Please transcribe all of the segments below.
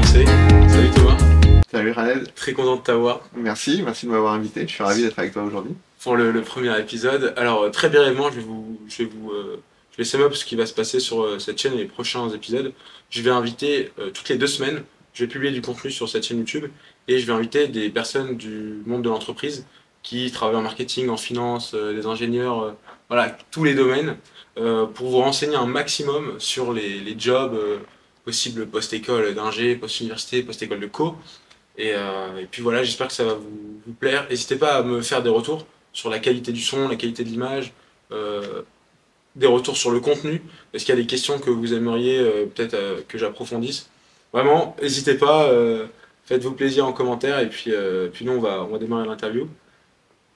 commencer. Salut Thomas, Salut Khaled, très content de t'avoir merci, merci de m'avoir invité, je suis ravi d'être avec toi aujourd'hui. pour le, le premier épisode. Alors euh, très brièvement, je vais vous, je vais vous, euh, je vais sum up ce qui va se passer sur euh, cette chaîne et les prochains épisodes. Je vais inviter euh, toutes les deux semaines, je vais publier du contenu sur cette chaîne YouTube et je vais inviter des personnes du monde de l'entreprise qui travaillent en marketing, en finance, des ingénieurs, voilà, tous les domaines, pour vous renseigner un maximum sur les, les jobs possibles post-école d'ingé, post-université, post-école de co. Et, euh, puis voilà, j'espère que ça va vous, plaire. N'hésitez pas à me faire des retours sur la qualité du son, la qualité de l'image, euh, des retours sur le contenu. Est-ce qu'il y a des questions que vous aimeriez euh, peut-être que j'approfondisse? Vraiment, n'hésitez pas, faites-vous plaisir en commentaire et puis, puis nous on va, on va démarrer l'interview.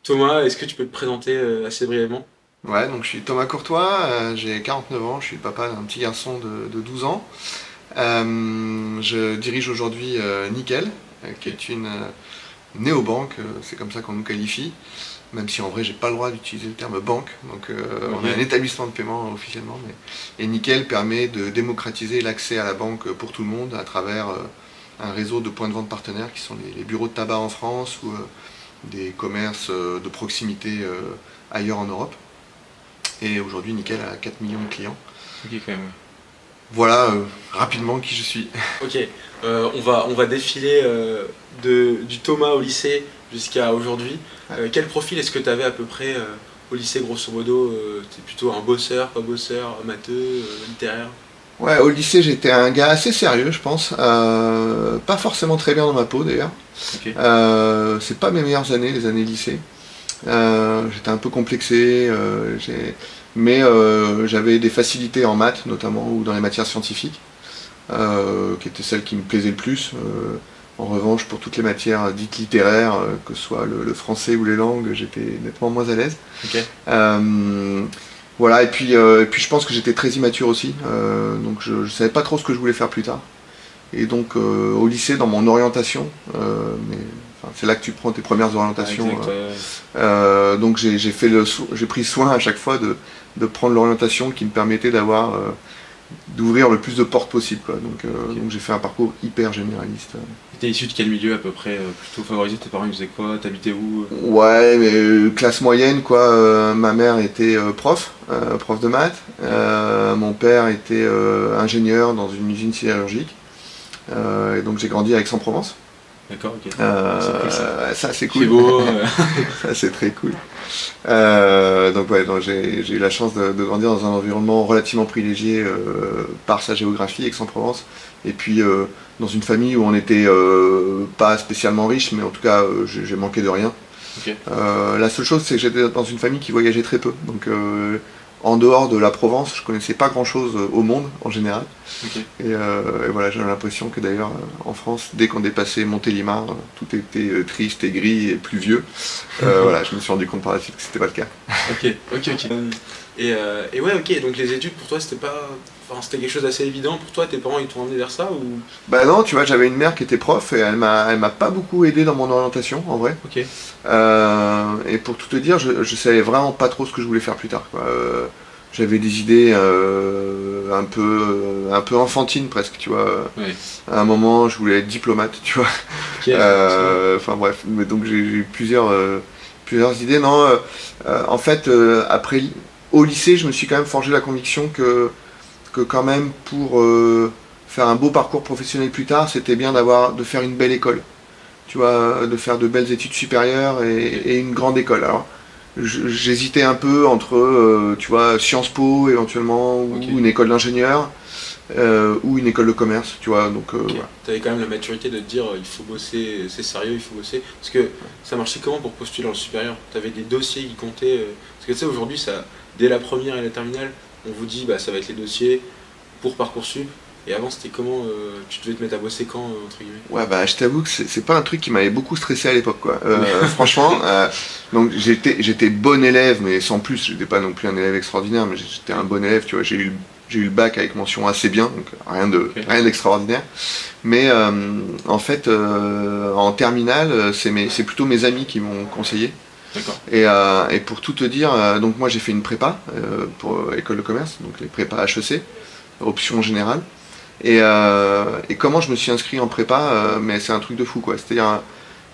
Thomas, est-ce que tu peux te présenter assez brièvement? Ouais, donc je suis Thomas Courtois, j'ai 49 ans, je suis le papa d'un petit garçon de 12 ans. Euh, je dirige aujourd'hui euh, Nickel, euh, qui est une néobanque, c'est comme ça qu'on nous qualifie, même si en vrai j'ai pas le droit d'utiliser le terme banque, donc euh, on est un établissement de paiement officiellement. Mais... Et Nickel permet de démocratiser l'accès à la banque pour tout le monde à travers euh, un réseau de points de vente partenaires qui sont les, les bureaux de tabac en France ou euh, des commerces de proximité ailleurs en Europe. Et aujourd'hui, Nickel a 4 millions de clients. Ok, quand même. Voilà euh, rapidement qui je suis. Ok, euh, on, va, on va défiler euh, de, du Thomas au lycée jusqu'à aujourd'hui. Quel profil est-ce que tu avais à peu près au lycée, grosso modo euh, T'es plutôt un bosseur, pas bosseur, matheux, littéraire? Ouais, au lycée, j'étais un gars assez sérieux, je pense. Pas forcément très bien dans ma peau d'ailleurs. Ok. Euh, c'est pas mes meilleures années, les années lycée. J'étais un peu complexé, j'ai- mais euh, j'avais des facilités en maths notamment ou dans les matières scientifiques, euh, qui étaient celles qui me plaisaient le plus. Euh, en revanche, pour toutes les matières dites littéraires, que ce soit le, le français ou les langues, j'étais nettement moins à l'aise. Voilà, et puis, et puis je pense que j'étais très immature aussi, donc je ne savais pas trop ce que je voulais faire plus tard. Et donc au lycée, dans mon orientation, mais c'est là que tu prends tes premières orientations. Exact, euh, donc j'ai fait le j'ai pris soin à chaque fois de, de prendre l'orientation qui me permettait d'avoir euh, d'ouvrir le plus de portes possible. Quoi. Donc, euh, donc j'ai fait un parcours hyper généraliste. T'es issu de quel milieu à peu près Plutôt favorisé? Tes parents ils faisaient quoi? T'habitais où Ouais, mais classe moyenne, quoi. Ma mère était prof, prof de maths. Mon père était ingénieur dans une usine sidérurgique. Et donc j'ai grandi à Aix-en-Provence. D'accord, ok. Euh, C'est cool, ça. ça c'est C'est cool. beau. euh, ça c'est très cool. Euh, donc ouais, j'ai eu la chance de, de grandir dans un environnement relativement privilégié euh, par sa géographie, Aix-en-Provence. Et puis dans une famille où on n'était pas spécialement riche, mais en tout cas j'ai manqué de rien. Euh, la seule chose, c'est que j'étais dans une famille qui voyageait très peu. Donc, euh, en dehors de la Provence, je connaissais pas grand-chose euh, au monde en général. Et, euh, et voilà, j'avais l'impression que d'ailleurs, euh, en France, dès qu'on dépassait Montélimar, tout était triste et gris et pluvieux. Euh, voilà, je me suis rendu compte par la suite que c'était pas le cas. Ok, ok, ok. Et, euh, et ouais, ok, donc les études pour toi c'était pas. Enfin, c'était quelque chose d'assez évident pour toi, tes parents ils t'ont emmené vers ça ou? Bah non, tu vois, j'avais une mère qui était prof et elle m'a, elle m'a pas beaucoup aidé dans mon orientation, en vrai. Ok. Euh, et pour tout te dire, je, je savais vraiment pas trop ce que je voulais faire plus tard. quoi. Euh, j'avais des idées euh, un peu un peu enfantines presque, tu vois. Ouais. À un moment, je voulais être diplomate, tu vois. Enfin bref, mais donc j'ai eu plusieurs plusieurs idées. Non, en fait, après au lycée, je me suis quand même forgé la conviction que que quand même pour euh, faire un beau parcours professionnel plus tard, c'était bien d'avoir de faire une belle école. Tu vois, de faire de belles études supérieures et, et une grande école. Alors, j'hésitais un peu entre, euh, tu vois, Sciences Po éventuellement, ou une école d'ingénieur, euh, ou une école de commerce, tu vois. Donc, euh, voilà. T'avais quand même la maturité de te dire euh, il faut bosser, c'est sérieux, il faut bosser. Parce que ça marchait comment pour postuler dans le supérieur? T'avais des dossiers qui comptaient. euh, Parce que tu sais, aujourd'hui, ça, dès la première et la terminale, on vous dit bah ça va être les dossiers pour Parcoursup. Et avant, c'était comment euh, Tu devais te mettre à bosser quand, euh, entre guillemets? Ouais, bah, je t'avoue que c'est pas un truc qui m'avait beaucoup stressé à l'époque, quoi. Euh, franchement, donc j'étais j'étais bon élève, mais sans plus. J'étais pas non plus un élève extraordinaire, mais j'étais un bon élève. Tu vois, j'ai eu eu le bac avec mention assez bien, donc rien de Ok. rien d'extraordinaire. Mais en fait, en terminale, c'est mes- c'est plutôt mes amis qui m'ont conseillé. Euh, et pour tout te dire, euh, donc moi j'ai fait une prépa euh, pour école de commerce, donc les prépas HEC, option générale. Et, comment je me suis inscrit en prépa, mais c'est un truc de fou quoi. C'est-à-dire,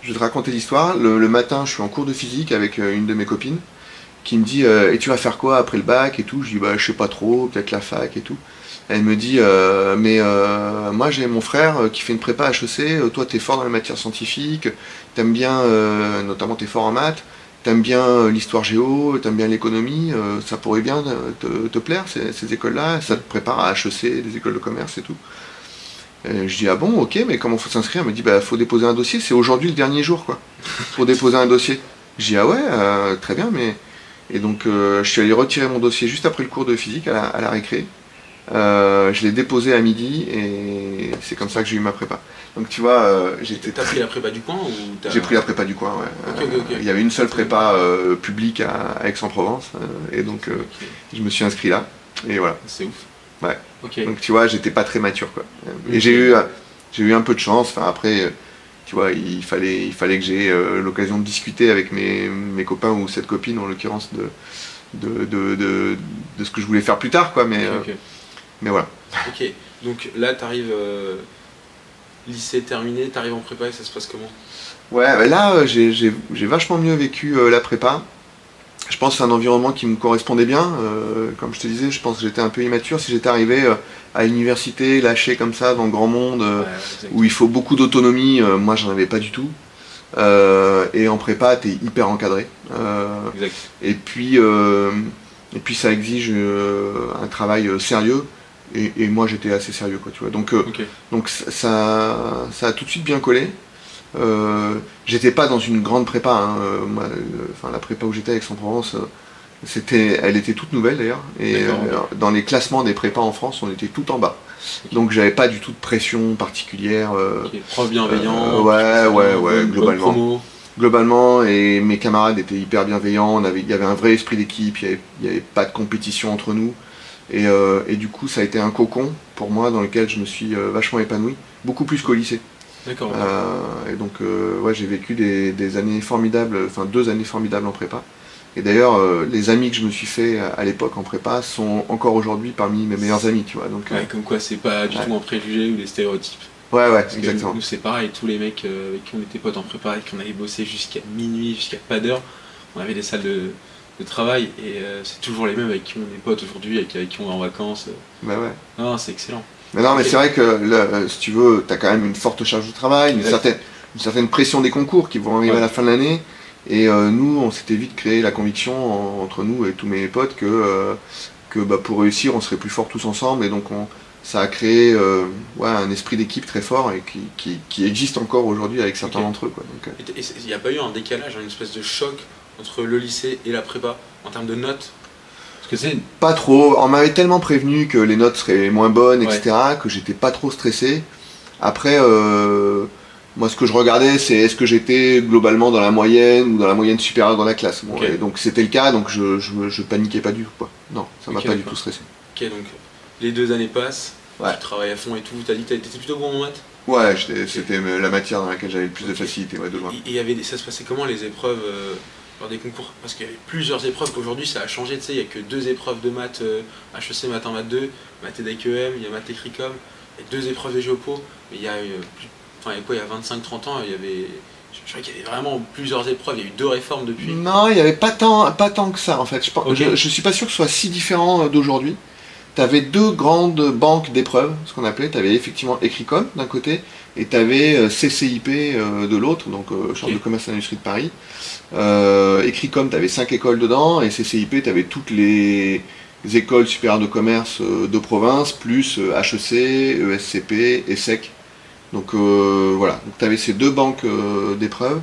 je vais te raconter l'histoire. Le, matin, je suis en cours de physique avec une de mes copines qui me dit Et tu vas faire quoi après le bac et tout? Je dis Bah, je sais pas trop, peut-être la fac et tout. Elle me dit Mais moi, j'ai mon frère qui fait une prépa HEC. Toi, t'es fort dans les matières scientifiques, t'aimes bien, notamment, t'es fort en maths. T'aimes bien euh, l'histoire géo, t'aimes bien l'économie, euh, ça pourrait bien euh, te, plaire ces, écoles-là, ça te prépare à HEC, des écoles de commerce et tout? Je dis ah bon ok mais comment faut s'inscrire? Elle me dit bah faut déposer un dossier, c'est aujourd'hui le dernier jour quoi, pour déposer un dossier. Je dis ah ouais très bien mais et donc je suis allé retirer mon dossier juste après le cours de physique à la récré. Euh, je l'ai déposé à midi et c'est comme ça que j'ai eu ma prépa. Donc tu vois euh, j'étais T'as pris la prépa du coin ou j'ai pris la prépa du coin, ouais. Il y avait une seule prépa euh, publique à, Aix-en-Provence, et donc je me suis inscrit là. Et voilà. C'est ouf. Ouais. Donc tu vois, j'étais pas très mature, quoi. Et j'ai eu, j'ai eu un peu de chance. Enfin après, tu vois, il fallait, il fallait que j'ai l'occasion de discuter avec mes, mes copains ou cette copine en l'occurrence de de, de, de, de ce que je voulais faire plus tard, quoi. Mais. Mais voilà. Ok, donc là t'arrives euh, lycée terminé, t'arrives en prépa et ça se passe comment? Ouais, bah là, euh, j'ai vachement mieux vécu euh, la prépa. Je pense que c'est un environnement qui me correspondait bien. euh, comme je te disais, je pense que j'étais un peu immature. Si j'étais arrivé à l'université, lâché comme ça, dans le grand monde, Ouais, où il faut beaucoup d'autonomie, moi j'en avais pas du tout. Et en prépa, t'es hyper encadré. Exact. et, puis, et puis ça exige un travail sérieux. Et, et moi j'étais assez sérieux, quoi, tu vois. Donc, euh, donc ça, ça, a tout de suite bien collé. Euh, j'étais pas dans une grande prépa. hein, euh, moi, enfin, la prépa où j'étais avec Aix-en-Provence, euh, c'était, elle était toute nouvelle d'ailleurs. Et dans les classements des prépas en France, on était tout en bas. Donc j'avais pas du tout de pression particulière. euh, Ok. Prof bienveillant. Ouais, ouais, ouais, globalement. globalement, et mes camarades étaient hyper bienveillants. On avait, il y avait un vrai esprit d'équipe. Il n'y avait pas de compétition entre nous. Et, euh, et du coup, ça a été un cocon pour moi dans lequel je me suis euh, vachement épanoui, beaucoup plus qu'au lycée. D'accord. Euh, et donc, ouais, j'ai vécu des, des années formidables, enfin deux années formidables en prépa. Et d'ailleurs, les amis que je me suis fait à, l'époque en prépa sont encore aujourd'hui parmi mes meilleurs amis, tu vois. Donc, Ouais, comme quoi c'est pas du Ouais. tout un préjugé ou des stéréotypes. ouais, ouais, Parce exactement. Nous c'est pareil, tous les mecs avec qui on était potes en prépa et qu'on avait bossé jusqu'à minuit, jusqu'à pas d'heure, on avait des salles de, de travail et euh, c'est toujours les mêmes avec qui on est potes aujourd'hui, avec, avec qui on va en vacances. Bah ouais. Non, c'est excellent. Mais non, mais c'est vrai que euh, si tu veux, tu as quand même une forte charge de travail, une certaine, une certaine pression des concours qui vont arriver Ouais. à la fin de l'année. Et euh, nous, on s'était vite créé la conviction en- entre nous et tous mes potes que, euh, que bah, pour réussir, on serait plus forts tous ensemble. Et donc, on, ça a créé euh, ouais, un esprit d'équipe très fort et qui, qui, qui existe encore aujourd'hui avec certains d'entre eux. Quoi. Donc, euh, il n'y a pas eu un décalage, une espèce de choc entre le lycée et la prépa en termes de notes Parce que c'est. Pas trop. On m'avait tellement prévenu que les notes seraient moins bonnes, Ouais. etc., que j'étais pas trop stressé. Après, euh, moi, ce que je regardais, c'est est-ce que j'étais globalement dans la moyenne ou dans la moyenne supérieure dans la classe. Bon, Ok. et donc c'était le cas, donc je, je, je paniquais pas du tout. Quoi. Non, ça m'a pas du tout stressé. Ok, donc les deux années passent, Ouais. tu travailles à fond et tout, t'as dit que t'étais plutôt bon en maths? Ouais, c'était la matière dans laquelle j'avais le plus de facilité, ouais, de loin. Et il y avait des- ça se passait comment les épreuves euh, lors des concours Parce qu'il y avait plusieurs épreuves qu'aujourd'hui ça a changé, tu sais, il n'y a que deux épreuves de maths euh, HEC, maths 1, maths 2, maths et DQM, il y a maths et Cricom, il y a deux épreuves de géopo, mais il y a eu plus- enfin, il y a quoi, il y a 25-30 ans, il y avait. Je crois qu'il y avait vraiment plusieurs épreuves, il y a eu deux réformes depuis. Non, il n'y avait pas tant, pas tant que ça en fait. Je, pense- Ok. je, je suis pas sûr que ce soit si différent euh, d'aujourd'hui. Tu avais deux grandes banques d'épreuves, ce qu'on appelait. Tu avais effectivement Ecricom d'un côté et tu avais CCIP euh, de l'autre, donc euh, Chambre de commerce et d'industrie de Paris. Euh, Ecricom, tu avais cinq écoles dedans et CCIP, tu avais toutes les écoles supérieures de commerce euh, de province, plus euh, HEC, ESCP, ESSEC. Donc euh, voilà, tu avais ces deux banques euh, d'épreuves.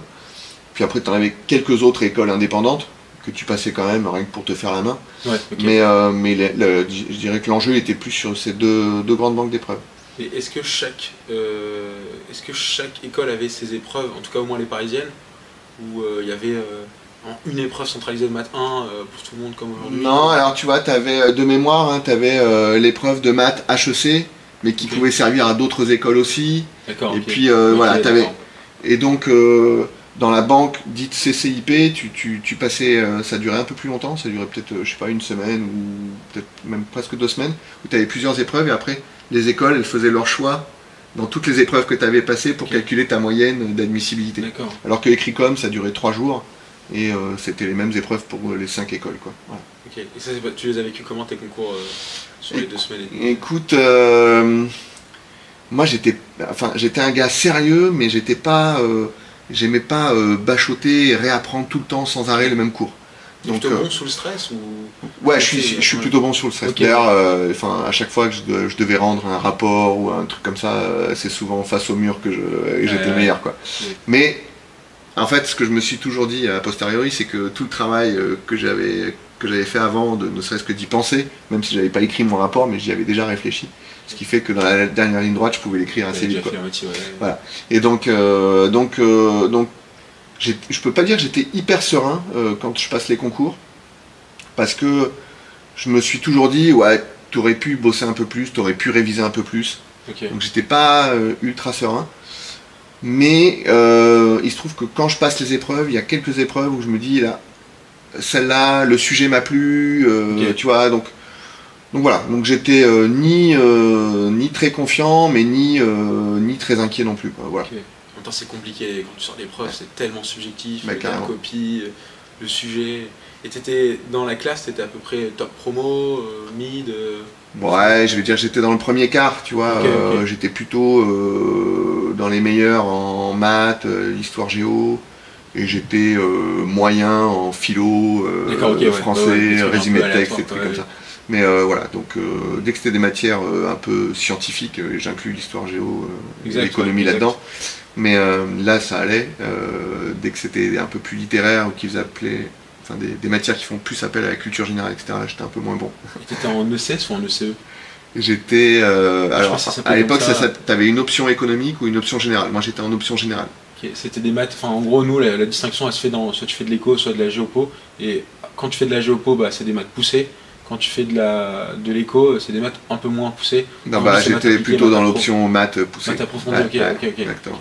Puis après, tu en avais quelques autres écoles indépendantes que tu passais quand même, rien que pour te faire la main. Ouais. Mais, euh, mais le- le- je dirais que l'enjeu était plus sur ces deux, deux grandes banques d'épreuves. Est-ce que chaque euh, est-ce que chaque école avait ses épreuves, en tout cas au moins les parisiennes, où euh, il y avait euh, une épreuve centralisée de maths 1 euh, pour tout le monde comme aujourd'hui? Non, alors tu vois, tu avais de mémoire, tu avais l'épreuve de maths HEC, mais qui pouvait servir à d'autres écoles aussi. D'accord. Et puis, euh, voilà, t'avais- d'accord. Et donc, euh, dans la banque dite CCIP, tu, tu, tu passais, euh, ça durait un peu plus longtemps, ça durait peut-être, euh, je sais pas, une semaine ou peut-être même presque deux semaines, où tu avais plusieurs épreuves et après, les écoles, elles faisaient leur choix dans toutes les épreuves que tu avais passées pour calculer ta moyenne d'admissibilité. D'accord. Alors que Écricom, ça durait trois jours et euh, c'était les mêmes épreuves pour euh, les cinq écoles. Quoi. Voilà. Et ça, tu les as vécu comment tes concours euh, sur les deux semaines et Écoute, euh, moi j'étais, enfin j'étais un gars sérieux, mais j'étais pas, j'aimais pas bachoter et réapprendre tout le temps sans arrêt le même cours. Donc, plutôt euh, bon sous le stress ou Ouais, je suis, je suis plutôt bon sur le stress. Ok. D'ailleurs, euh, à chaque fois que je, de- je devais rendre un rapport ou un truc comme ça, euh, c'est souvent face au mur que j'étais Ouais, meilleur. Quoi. Ouais. Mais en fait, ce que je me suis toujours dit a posteriori, c'est que tout le travail que j'avais que j'avais fait avant, de ne serait-ce que d'y penser, même si j'avais pas écrit mon rapport, mais j'y avais déjà réfléchi. Ce qui fait que dans la dernière ligne droite, je pouvais l'écrire assez vite. quoi. moitié, ouais. Voilà. Et donc, euh, donc, euh, donc, je peux pas dire que j'étais hyper serein euh, quand je passe les concours, parce que je me suis toujours dit, ouais, t'aurais pu bosser un peu plus, t'aurais pu réviser un peu plus. Donc j'étais pas euh, ultra serein. Mais euh, il se trouve que quand je passe les épreuves, il y a quelques épreuves où je me dis, là, celle-là, le sujet m'a plu, tu vois, donc. Donc voilà, donc j'étais euh, ni, euh, ni très confiant, mais ni, euh, ni très inquiet non plus. Voilà. Temps, c'est compliqué. Quand tu sors l'épreuve, c'est tellement subjectif. Bah, la copie, euh, le sujet. Et t'étais dans la classe, t'étais à peu près top promo, euh, mid. euh, Ouais, je vais dire, j'étais dans le premier quart, tu vois. Euh. J'étais plutôt dans les meilleurs en maths, histoire géo, et j'étais moyen en philo, ouais. français, Ouais, ouais, résumé de texte, et trucs ouais, comme ouais. ça. Mais euh, voilà, donc euh, dès que c'était des matières euh, un peu scientifiques, j'inclus l'histoire géo, l'économie ouais, là-dedans. Mais euh, là, ça allait. euh, dès que c'était un peu plus littéraire ou qu'ils appelaient, enfin des, des matières qui font plus appel à la culture générale, etc., j'étais un peu moins bon. Et t'étais en ECS ou en E ECE J'étais. euh, alors, à l'époque, ça, ça. tu avais une option économique ou une option générale. Moi, j'étais en option générale. C'était des maths, enfin en gros nous la, la distinction elle se fait dans soit tu fais de l'éco soit de la géopo et quand tu fais de la géopo bah, c'est des maths poussées quand tu fais de la de l'éco c'est des maths un peu moins poussées Non, bah, j'étais plutôt dans l'option maths poussée. maths approfondies ok ok ok, exactement.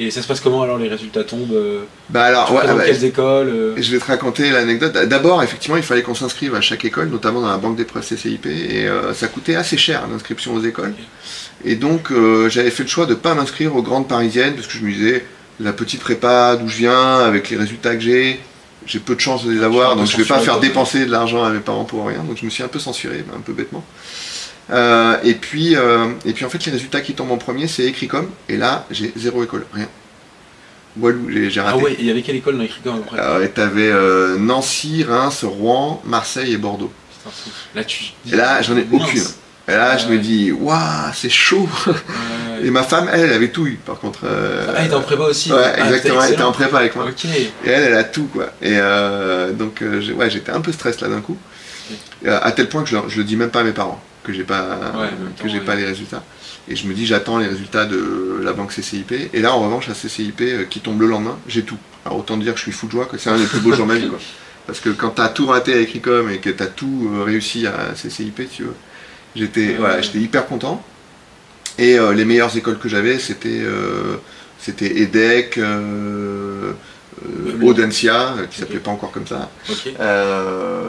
et ça se passe comment alors les résultats tombent euh, Bah alors, ouais, présentes ouais, quelles écoles euh, je vais te raconter l'anecdote. D'abord, effectivement, il fallait qu'on s'inscrive à chaque école, notamment dans la banque d'épreuves CCIP, et euh, ça coûtait assez cher l'inscription aux écoles. Et donc, euh, j'avais fait le choix de ne pas m'inscrire aux grandes parisiennes, parce que je me disais, la petite prépa d'où je viens, avec les résultats que j'ai, j'ai peu de chances de les avoir, donc je vais pas faire dépenser de l'argent à mes parents pour rien. Donc je me suis un peu censuré, un peu bêtement. Euh, et, puis, euh, et puis en fait, les résultats qui tombent en premier, c'est Écricom, et là, j'ai zéro école, rien. Walou, j'ai j'ai ah raté. ouais il y avait quelle école dans même après? Euh, et t'avais Nancy, Reims, Rouen, Marseille et Bordeaux. Là tu Et là, j'en ai aucune. Et là, je me dis, waouh, c'est chaud. Et ma femme, elle, elle avait tout eu, par contre. euh, ah elle était en prépa aussi Ouais, Ah, exactement, elle était en prépa avec moi. Et elle, elle a tout, quoi. Et euh, donc, euh, ouais, j'étais un peu stress là d'un coup. À tel point que je, leur- je le dis même pas à mes parents, que j'ai pas, que j'ai ouais. pas les résultats. Et je me dis, j'attends les résultats de la banque CCIP. Et là, en revanche, la CCIP qui tombe le lendemain, j'ai tout. Alors autant dire que je suis fou de joie, que c'est un des plus beaux jours de ma vie, quoi. Parce que quand t'as tout raté à Écricom et que t'as tout réussi à CCIP, tu veux, j'étais voilà, j'étais hyper content. Et euh, les meilleures écoles que j'avais, c'était euh, c'était EDEC, euh, euh. Audencia, qui s'appelait pas encore comme ça. ok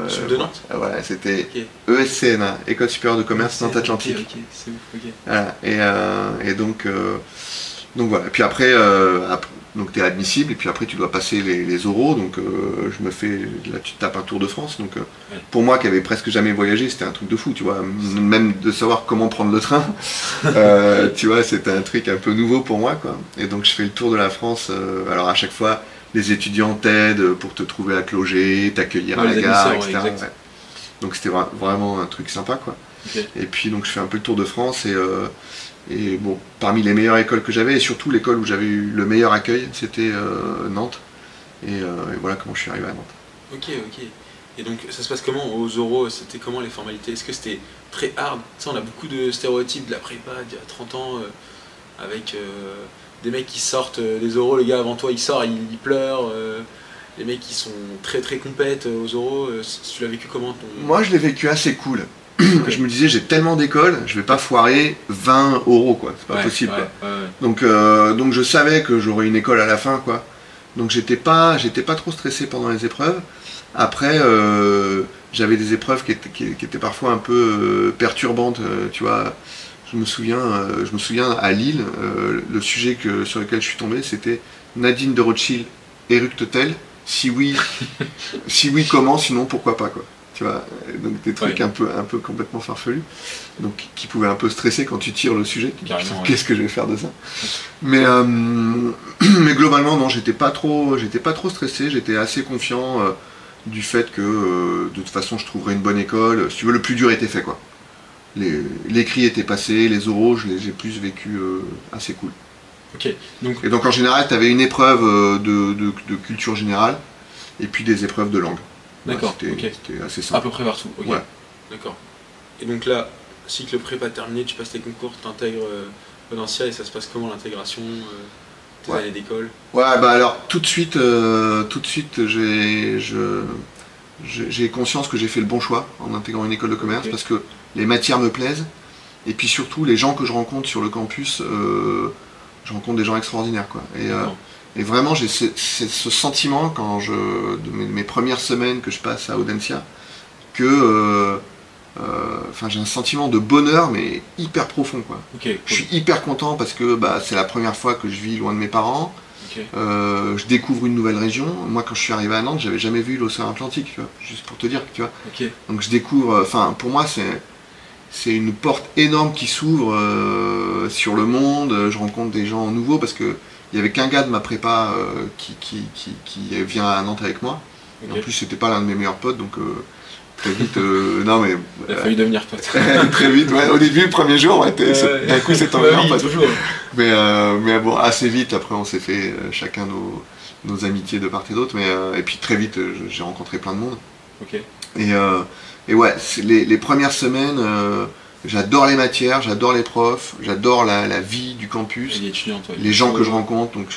Sud de Nantes Voilà, c'était ESCNA, École supérieure de commerce Nantes Atlantique. ok ok, c'est ouf ok Voilà, et, et donc, donc voilà. Et puis après, ap- donc tu es admissible, et puis après tu dois passer les, les oraux. Donc euh, je me fais, là tu tapes un tour de France. Donc euh, Ouais. pour moi qui avait presque jamais voyagé, c'était un truc de fou, tu vois. Même de savoir comment prendre le train, euh, tu vois, c'était un truc un peu nouveau pour moi, quoi. Et donc je fais le tour de la France. alors à chaque fois, les étudiants t'aident pour te trouver à te loger, t'accueillir Ouais, à la gare, etc. ouais. Donc c'était vra- vraiment un truc sympa, quoi. Et puis donc je fais un peu le tour de France et, et bon, parmi les meilleures écoles que j'avais et surtout l'école où j'avais eu le meilleur accueil, c'était euh, Nantes. Et, euh, et voilà comment je suis arrivé à Nantes. Ok, ok. Et donc, ça se passe comment aux oraux C'était comment les formalités? Est-ce que c'était très hard? Sais, on a beaucoup de stéréotypes de la prépa d'il y a 30 ans, euh, avec des mecs qui sortent des oraux, le gars avant toi il sort, il, il pleure, les mecs qui sont très très compètes aux oraux. tu l'as vécu comment ton... Moi je l'ai vécu assez cool. je me disais j'ai tellement d'écoles, je vais pas foirer 20 euros quoi, c'est pas Ouais, possible ouais, quoi. ouais, ouais. Donc, euh, donc je savais que j'aurais une école à la fin, quoi. Donc j'étais pas, j'étais pas trop stressé pendant les épreuves. Après, euh, j'avais des épreuves qui étaient, qui, qui étaient parfois un peu euh, perturbantes, tu vois. je me souviens, je me souviens à Lille, le sujet que, sur lequel je suis tombé, c'était Nadine de Rothschild éructe-t-elle Si oui, si oui, comment? Sinon, pourquoi pas quoi. Tu vois, donc des trucs Ouais. un peu, un peu complètement farfelus, donc qui pouvaient un peu stresser quand tu tires le sujet. Ouais. Qu'est-ce que je vais faire de ça? Mais, euh, mais globalement, non, j'étais pas trop, j'étais pas trop stressé. J'étais assez confiant euh, du fait que euh, de toute façon, je trouverais une bonne école. Si tu veux, le plus dur était fait quoi. Les- L'écrit était passé, les oraux, je les- j'ai plus vécu euh, assez cool. Donc, Et donc en général, tu avais une épreuve euh, de, de- de culture générale et puis des épreuves de langue. Ouais, D'accord, C'était assez à simple. peu près partout. Ok. Ouais. D'accord. Et donc là, cycle prépa terminé, tu passes tes concours, tu intègres Audencia et ça se passe comment l'intégration euh, Tes Ouais. années d'école? Ouais, bah alors tout de suite, euh, tout de suite, j'ai conscience que j'ai fait le bon choix en intégrant une école de commerce parce que les matières me plaisent et puis surtout les gens que je rencontre sur le campus, euh, je rencontre des gens extraordinaires quoi. Et, euh. Et vraiment j'ai ce, sentiment quand je de mes, mes premières semaines que je passe à Audencia que euh, euh, j'ai un sentiment de bonheur mais hyper profond quoi. Je suis hyper content parce que bah, c'est la première fois que je vis loin de mes parents. Euh, je découvre une nouvelle région. Moi, quand je suis arrivé à Nantes, j'avais jamais vu l'océan Atlantique, tu vois, juste pour te dire, tu vois. Donc je découvre, enfin, pour moi, c'est c'est une porte énorme qui s'ouvre sur le monde. Je rencontre des gens nouveaux parce que il y avait qu'un gars de ma prépa euh, qui, qui, qui, qui vient à Nantes avec moi. Et. En plus, c'était pas l'un de mes meilleurs potes, donc euh, très vite, euh, non mais Il a euh, fallu devenir pote. très vite. Ouais, au début, le premier jour, ouais, d'un coup, c'est ton Bah meilleur pote. Mais, euh, mais bon, assez vite, après, on s'est fait chacun nos, nos amitiés de part et d'autre. Et puis très vite, j'ai rencontré plein de monde. Et, et ouais, les, les premières semaines, j'adore les matières, j'adore les profs, j'adore la, la vie du campus, les étudiants, toi. les gens que je rencontre. Donc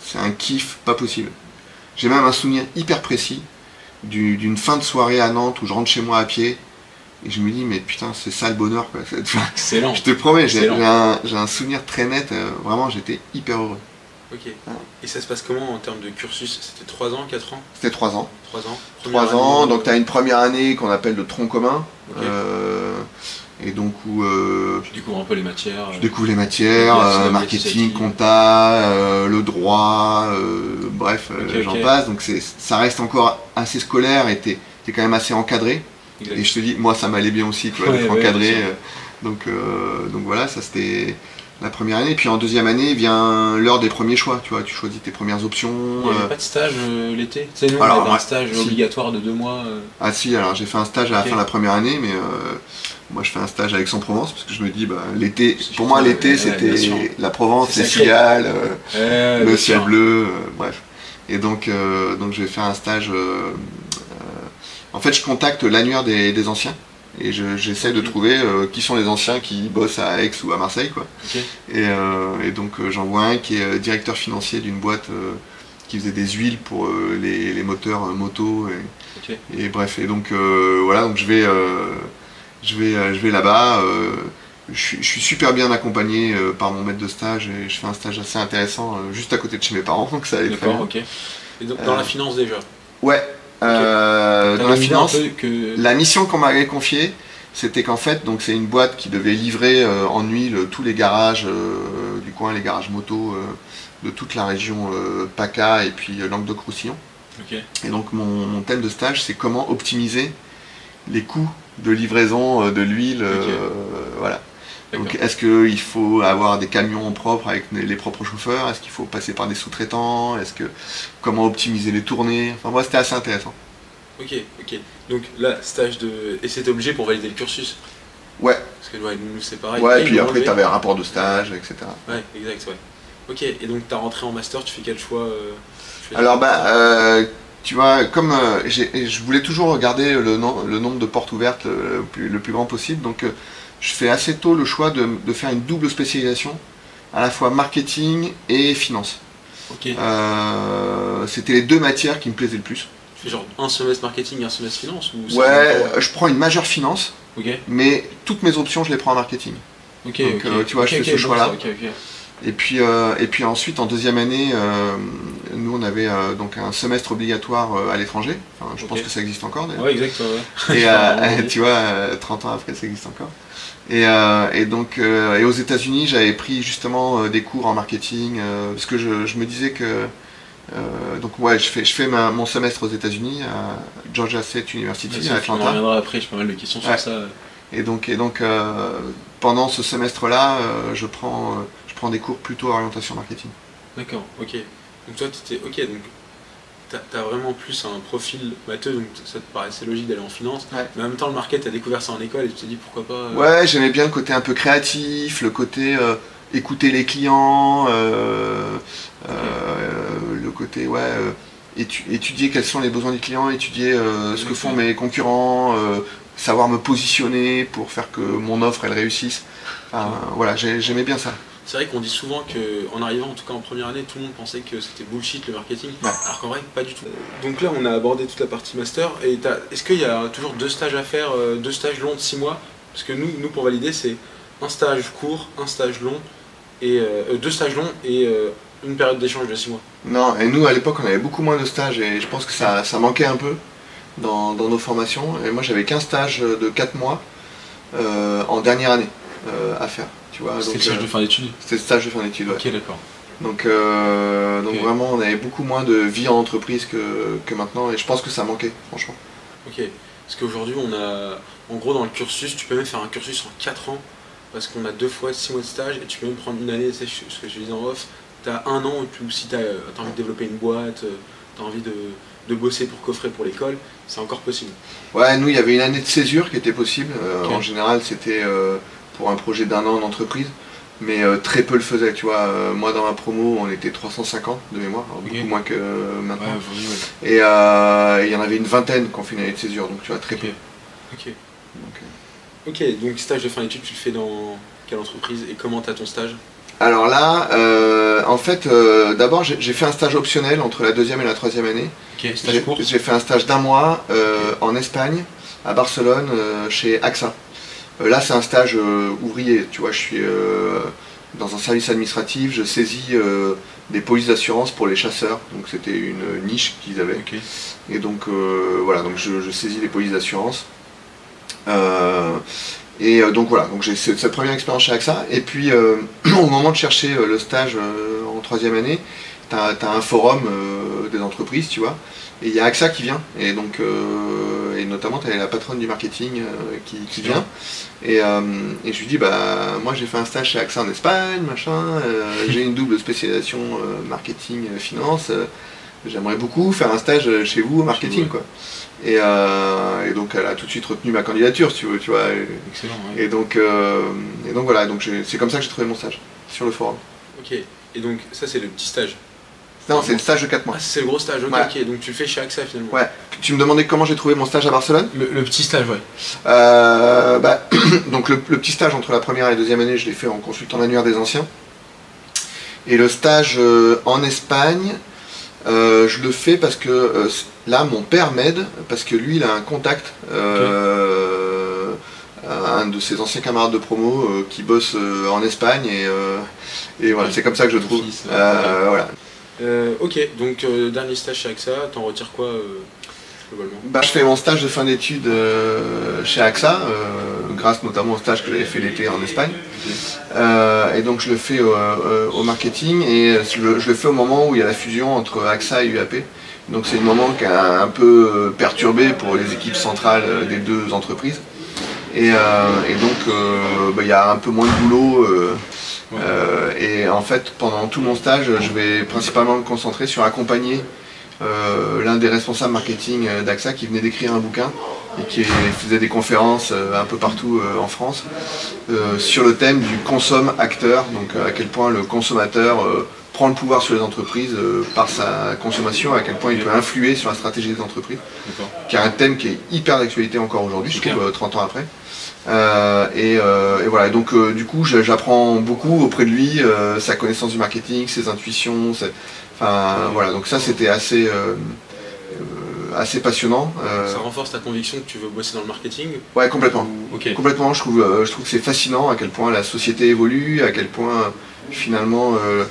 c'est un kiff pas possible. J'ai même un souvenir hyper précis du- d'une fin de soirée à Nantes où je rentre chez moi à pied. Et je me dis, mais putain, c'est ça le bonheur. Quoi. Excellent. je te promets, j'ai un, souvenir très net. euh, vraiment, j'étais hyper heureux. Ok. Et ça se passe comment en termes de cursus? C'était 3 ans, 4 ans? C'était trois ans. 3 ans Trois Première ans, année, donc tu as une première année qu'on appelle le tronc commun. Euh, et donc où euh, Tu découvres un peu les matières. je euh, découvre les matières, euh, marketing, compta, euh, le droit, bref, j'en passe. Donc c'est- ça reste encore assez scolaire et t'es es quand même assez encadré. Et je te dis, moi ça m'allait bien aussi, tu vois, Ouais, d'être ouais, encadré. Euh, donc, euh, donc voilà, ça c'était la première année. Puis en deuxième année vient l'heure des premiers choix, tu vois, tu choisis tes premières options. Il n'y avait euh, pas de stage euh, l'été? Tu sais, nous, Alors, on avait un stage si. obligatoire de 2 mois. Ah si, alors j'ai fait un stage à la fin de la première année, mais moi je fais un stage à Aix-en-Provence parce que je me dis, bah, l'été, C'est pour moi l'été c'était la Provence, C'est les cigales, le ciel bleu, bref. Et donc, donc je vais faire un stage. en fait, je contacte l'annuaire des, des anciens et je- j'essaie de trouver euh, qui sont les anciens qui bossent à Aix ou à Marseille, quoi. Et, euh, et donc euh, j'en vois un qui est directeur financier d'une boîte euh, qui faisait des huiles pour les, les moteurs moto et, bref, et donc voilà, donc je vais, je vais, je vais là-bas. je, suis, je suis super bien accompagné par mon maître de stage et je fais un stage assez intéressant juste à côté de chez mes parents, donc ça allait très D'accord, bien. ok. Et donc, dans la finance déjà Ouais, euh, la finance, que... la mission qu'on m'avait confiée, c'était qu'en fait, donc c'est une boîte qui devait livrer euh, en huile tous les garages euh, du coin, les garages moto euh, de toute la région euh, PACA et puis euh, Languedoc-Roussillon. Et donc mon, mon thème de stage, c'est comment optimiser les coûts de livraison euh, de l'huile. euh, voilà. Donc est-ce qu'il faut avoir des camions propres avec les propres chauffeurs? Est-ce qu'il faut passer par des sous-traitants? Est-ce que comment optimiser les tournées? Enfin moi c'était assez intéressant. Ok, ok. Donc là, stage de... Et c'était obligé pour valider le cursus? Ouais, Parce que ouais, nous, c'est pareil. ouais. Et puis après enlevé. tu avais un rapport de stage, etc. Ouais, exact, ouais. Ok, et donc t'as rentré en master, tu fais quel choix euh, fais- Alors bah, euh, tu vois, comme euh, je voulais toujours regarder le, nom- le nombre de portes ouvertes euh, le plus, le plus grand possible, donc je fais assez tôt le choix de, de faire une double spécialisation, à la fois marketing et finance. Euh, C'était les deux matières qui me plaisaient le plus. Tu fais genre un semestre marketing et un semestre finance ou Ouais, je prends une majeure finance, mais toutes mes options je les prends en marketing. ok, Donc, euh, tu vois, je fais ce choix-là. Et puis, euh, et puis ensuite, en deuxième année, euh, nous, on avait euh, donc un semestre obligatoire à l'étranger. Enfin, je pense que ça existe encore d'ailleurs. Ouais, exact. ouais. Et tu vois, euh, 30 ans après, ça existe encore. Et, euh, et donc, euh, et aux États-Unis, j'avais pris justement euh, des cours en marketing parce que je, je me disais que euh, donc ouais, je fais je fais ma- mon semestre aux États-Unis à Georgia State University Ouais, à ça, on en Atlanta. reviendra après, j'ai pas mal de questions sur ça. Et donc et donc euh, pendant ce semestre-là, euh, je prends je prends des cours plutôt orientation marketing. D'accord, ok. Donc toi, tu étais. Ok, donc t'as as vraiment plus un profil matheux, donc ça te paraissait logique d'aller en finance. Ouais. Mais en même temps, le market, t'as découvert ça en école et tu t'es dit pourquoi pas. euh, Ouais, j'aimais bien le côté un peu créatif, le côté euh, écouter les clients, euh, le côté ouais, étu- étudier quels sont les besoins du client, étudier ce que font mes concurrents, savoir me positionner pour faire que mon offre elle réussisse. Enfin, voilà, j'ai- j'aimais bien ça. C'est vrai qu'on dit souvent que en arrivant, en tout cas en première année, tout le monde pensait que c'était bullshit le marketing, Ouais. alors qu'en vrai, pas du tout. Donc là, on a abordé toute la partie master. Et t'as- est-ce qu'il y a toujours deux stages à faire, euh, deux stages longs de six mois? Parce que nous, nous, pour valider, c'est un stage court, un stage long, et euh, euh, deux stages longs et euh, une période d'échange de six mois. Non, et nous à l'époque on avait beaucoup moins de stages et je pense que ça, ça manquait un peu dans, dans nos formations. Et moi j'avais qu'un stage de 4 mois euh, en dernière année euh, à faire. Tu vois, C'était le stage euh, de fin d'études C'était le stage de fin d'études, ouais. Ok, d'accord. Donc, euh, donc vraiment, on avait beaucoup moins de vie en entreprise que, que maintenant, et je pense que ça manquait, franchement. Ok. Parce qu'aujourd'hui, on a. En gros, dans le cursus, tu peux même faire un cursus en 4 ans. Parce qu'on a deux fois 6 mois de stage et tu peux même prendre une année, c'est ce que je disais en off. Tu as un an, et puis si tu as, envie de développer une boîte, tu as envie de, de bosser pour coffrer pour l'école, c'est encore possible. Ouais, nous, il y avait une année de césure qui était possible. Euh. En général, c'était euh, pour un projet d'un an d'entreprise, mais euh, très peu le faisaient. Tu vois, Euh, moi, dans ma promo, on était 350 de mémoire, alors Ok. beaucoup moins que euh, maintenant. ouais. Et euh, il y en avait une vingtaine qui ont fait une année de césure, donc tu vois, très peu. Ok. Donc, euh, Ok, donc stage de fin d'études, tu le fais dans quelle entreprise et comment tu as ton stage? Alors là, euh, en fait, euh, d'abord, j'ai fait un stage optionnel entre la deuxième et la troisième année. J'ai fait un stage d'un mois euh, en Espagne, à Barcelone, euh, chez AXA. Euh, là, c'est un stage euh, ouvrier, tu vois, je suis euh, dans un service administratif, je saisis euh, des polices d'assurance pour les chasseurs, donc c'était une niche qu'ils avaient. Et donc euh, voilà, donc je, je saisis les polices d'assurance. Euh, et donc voilà, donc j'ai ce- cette première expérience chez AXA. Et puis au moment de chercher le stage en troisième année, tu as, un forum des entreprises, tu vois. Et il y a AXA qui vient. Et donc euh, et notamment tu la patronne du marketing euh, qui, qui vient. Et, euh, et je lui dis bah moi j'ai fait un stage chez AXA en Espagne, machin, j'ai une double spécialisation marketing finance. J'aimerais beaucoup faire un stage chez vous au marketing quoi. Et, et donc elle a tout de suite retenu ma candidature si tu veux, tu vois. Excellent. ouais. et donc, et donc voilà, donc c'est comme ça que j'ai trouvé mon stage sur le forum. Ok. Et donc ça c'est le petit stage. Non, c'est le stage de 4 mois. Ah c'est le gros stage, ok, Ouais. Donc tu le fais chez AXA finalement. Ouais. Tu me demandais comment j'ai trouvé mon stage à Barcelone Le, le petit stage, ouais. Euh, bah, Donc le, le petit stage entre la première et la deuxième année, je l'ai fait en consultant l'annuaire des anciens. Et le stage euh, en Espagne, euh, je le fais parce que là, mon père m'aide, parce que lui, il a un contact, un de ses anciens camarades de promo qui bosse en Espagne, et, et voilà, c'est comme ça que je trouve. fils, voilà. Euh, ok, donc euh, dernier stage chez AXA, t'en retires quoi euh, globalement? Bah, je fais mon stage de fin d'études chez AXA, grâce notamment au stage que j'avais fait l'été en Espagne. Et donc je le fais au, au marketing et je le, je le fais au moment où il y a la fusion entre AXA et UAP. Donc c'est le moment qui a un peu perturbé pour les équipes centrales des deux entreprises. Et, et donc bah, il y a un peu moins de boulot. Euh, et en fait pendant tout mon stage je vais principalement me concentrer sur accompagner euh, l'un des responsables marketing euh, d'AXA qui venait d'écrire un bouquin et qui faisait des conférences un peu partout en France sur le thème du consomme acteur, donc à quel point le consommateur prend le pouvoir sur les entreprises euh, par sa consommation, à quel point il peut influer sur la stratégie des entreprises, qui est un thème qui est hyper d'actualité encore aujourd'hui, je trouve, euh, 30 ans après. Euh, et, euh, et voilà, donc euh, du coup j'apprends beaucoup auprès de lui, euh, sa connaissance du marketing, ses intuitions, ses- enfin voilà, donc ça c'était assez, euh, euh, assez passionnant. Euh, Ça renforce ta conviction que tu veux bosser dans le marketing ouais, complètement. ou- Ok. Complètement, je trouve, euh, je trouve que c'est fascinant à quel point la société évolue, à quel point finalement, euh,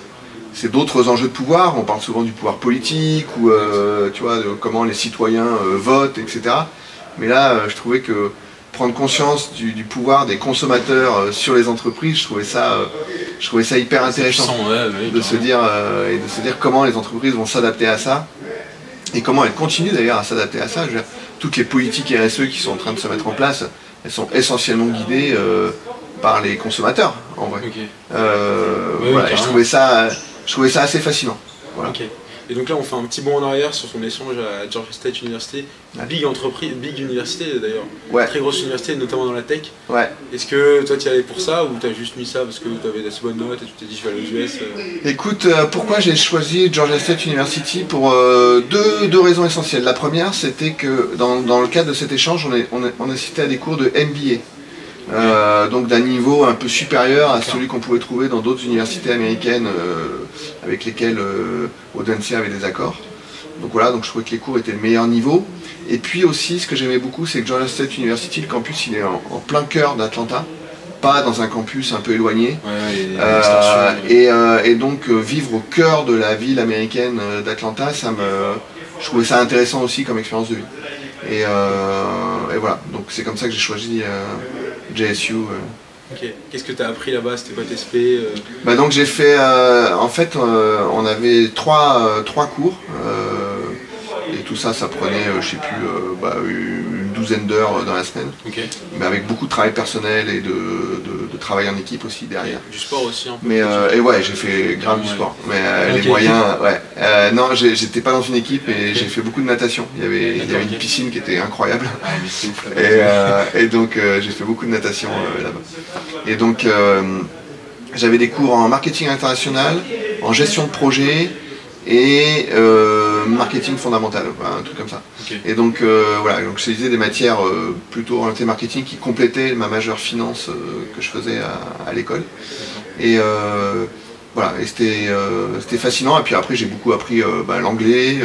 c'est d'autres enjeux de pouvoir. On parle souvent du pouvoir politique ou euh, tu vois, de comment les citoyens euh, votent, etc. Mais là, je trouvais que prendre conscience du, pouvoir des consommateurs sur les entreprises, je trouvais ça, je trouvais ça hyper intéressant de se dire et de se dire comment les entreprises vont s'adapter à ça et comment elles continuent d'ailleurs à s'adapter à ça. toutes les politiques RSE qui sont en train de se mettre en place, elles sont essentiellement guidées par les consommateurs, en vrai. Euh, je, trouvais ça, je trouvais ça assez fascinant. Voilà. Et donc là, on fait un petit bond en arrière sur son échange à Georgia State University. Big entreprise, big université d'ailleurs. Très grosse université, notamment dans la tech. Ouais. Est-ce que toi, tu y allais pour ça ou tu as juste mis ça parce que tu avais des bonnes notes et tu t'es dit je vais aller aux US euh Écoute, euh, pourquoi j'ai choisi Georgia State University Pour deux, deux, raisons essentielles. La première, c'était que dans, dans, le cadre de cet échange, on, est, on, est, on assistait à des cours de MBA. Euh, donc d'un niveau un peu supérieur à celui qu'on pouvait trouver dans d'autres universités américaines euh, avec lesquelles euh, avait des accords. Donc voilà, donc je trouvais que les cours étaient le meilleur niveau. Et puis aussi, ce que j'aimais beaucoup, c'est que Georgia State University, le campus, il est en, plein cœur d'Atlanta, pas dans un campus un peu éloigné. Euh, et, donc vivre au cœur de la ville américaine d'Atlanta, ça me, je trouvais ça intéressant aussi comme expérience de vie. Et, et voilà, donc c'est comme ça que j'ai choisi JSU. Ok. Qu'est-ce que tu as appris là-bas? C'était quoi tes SP euh? Bah donc j'ai fait, euh, en fait, euh, on avait trois, trois cours et tout ça, ça prenait, je sais plus, bah, une douzaine d'heures dans la semaine. Mais avec beaucoup de travail personnel et de, travail en équipe aussi derrière. Du sport aussi un peu. Mais et ouais, j'ai fait grave du sport. Mais les moyens, ouais. non, j'étais pas dans une équipe et j'ai fait beaucoup de natation. Il y avait, il y avait une piscine qui était incroyable. et, et, donc j'ai fait beaucoup de natation là-bas. Et donc j'avais des cours en marketing international, en gestion de projet et euh, marketing fondamental, un truc comme ça. Et donc euh, voilà, donc je des matières euh, plutôt orientées marketing qui complétaient ma majeure finance que je faisais à, l'école. Et voilà, et c'était fascinant. Et puis après, j'ai beaucoup appris bah, l'anglais,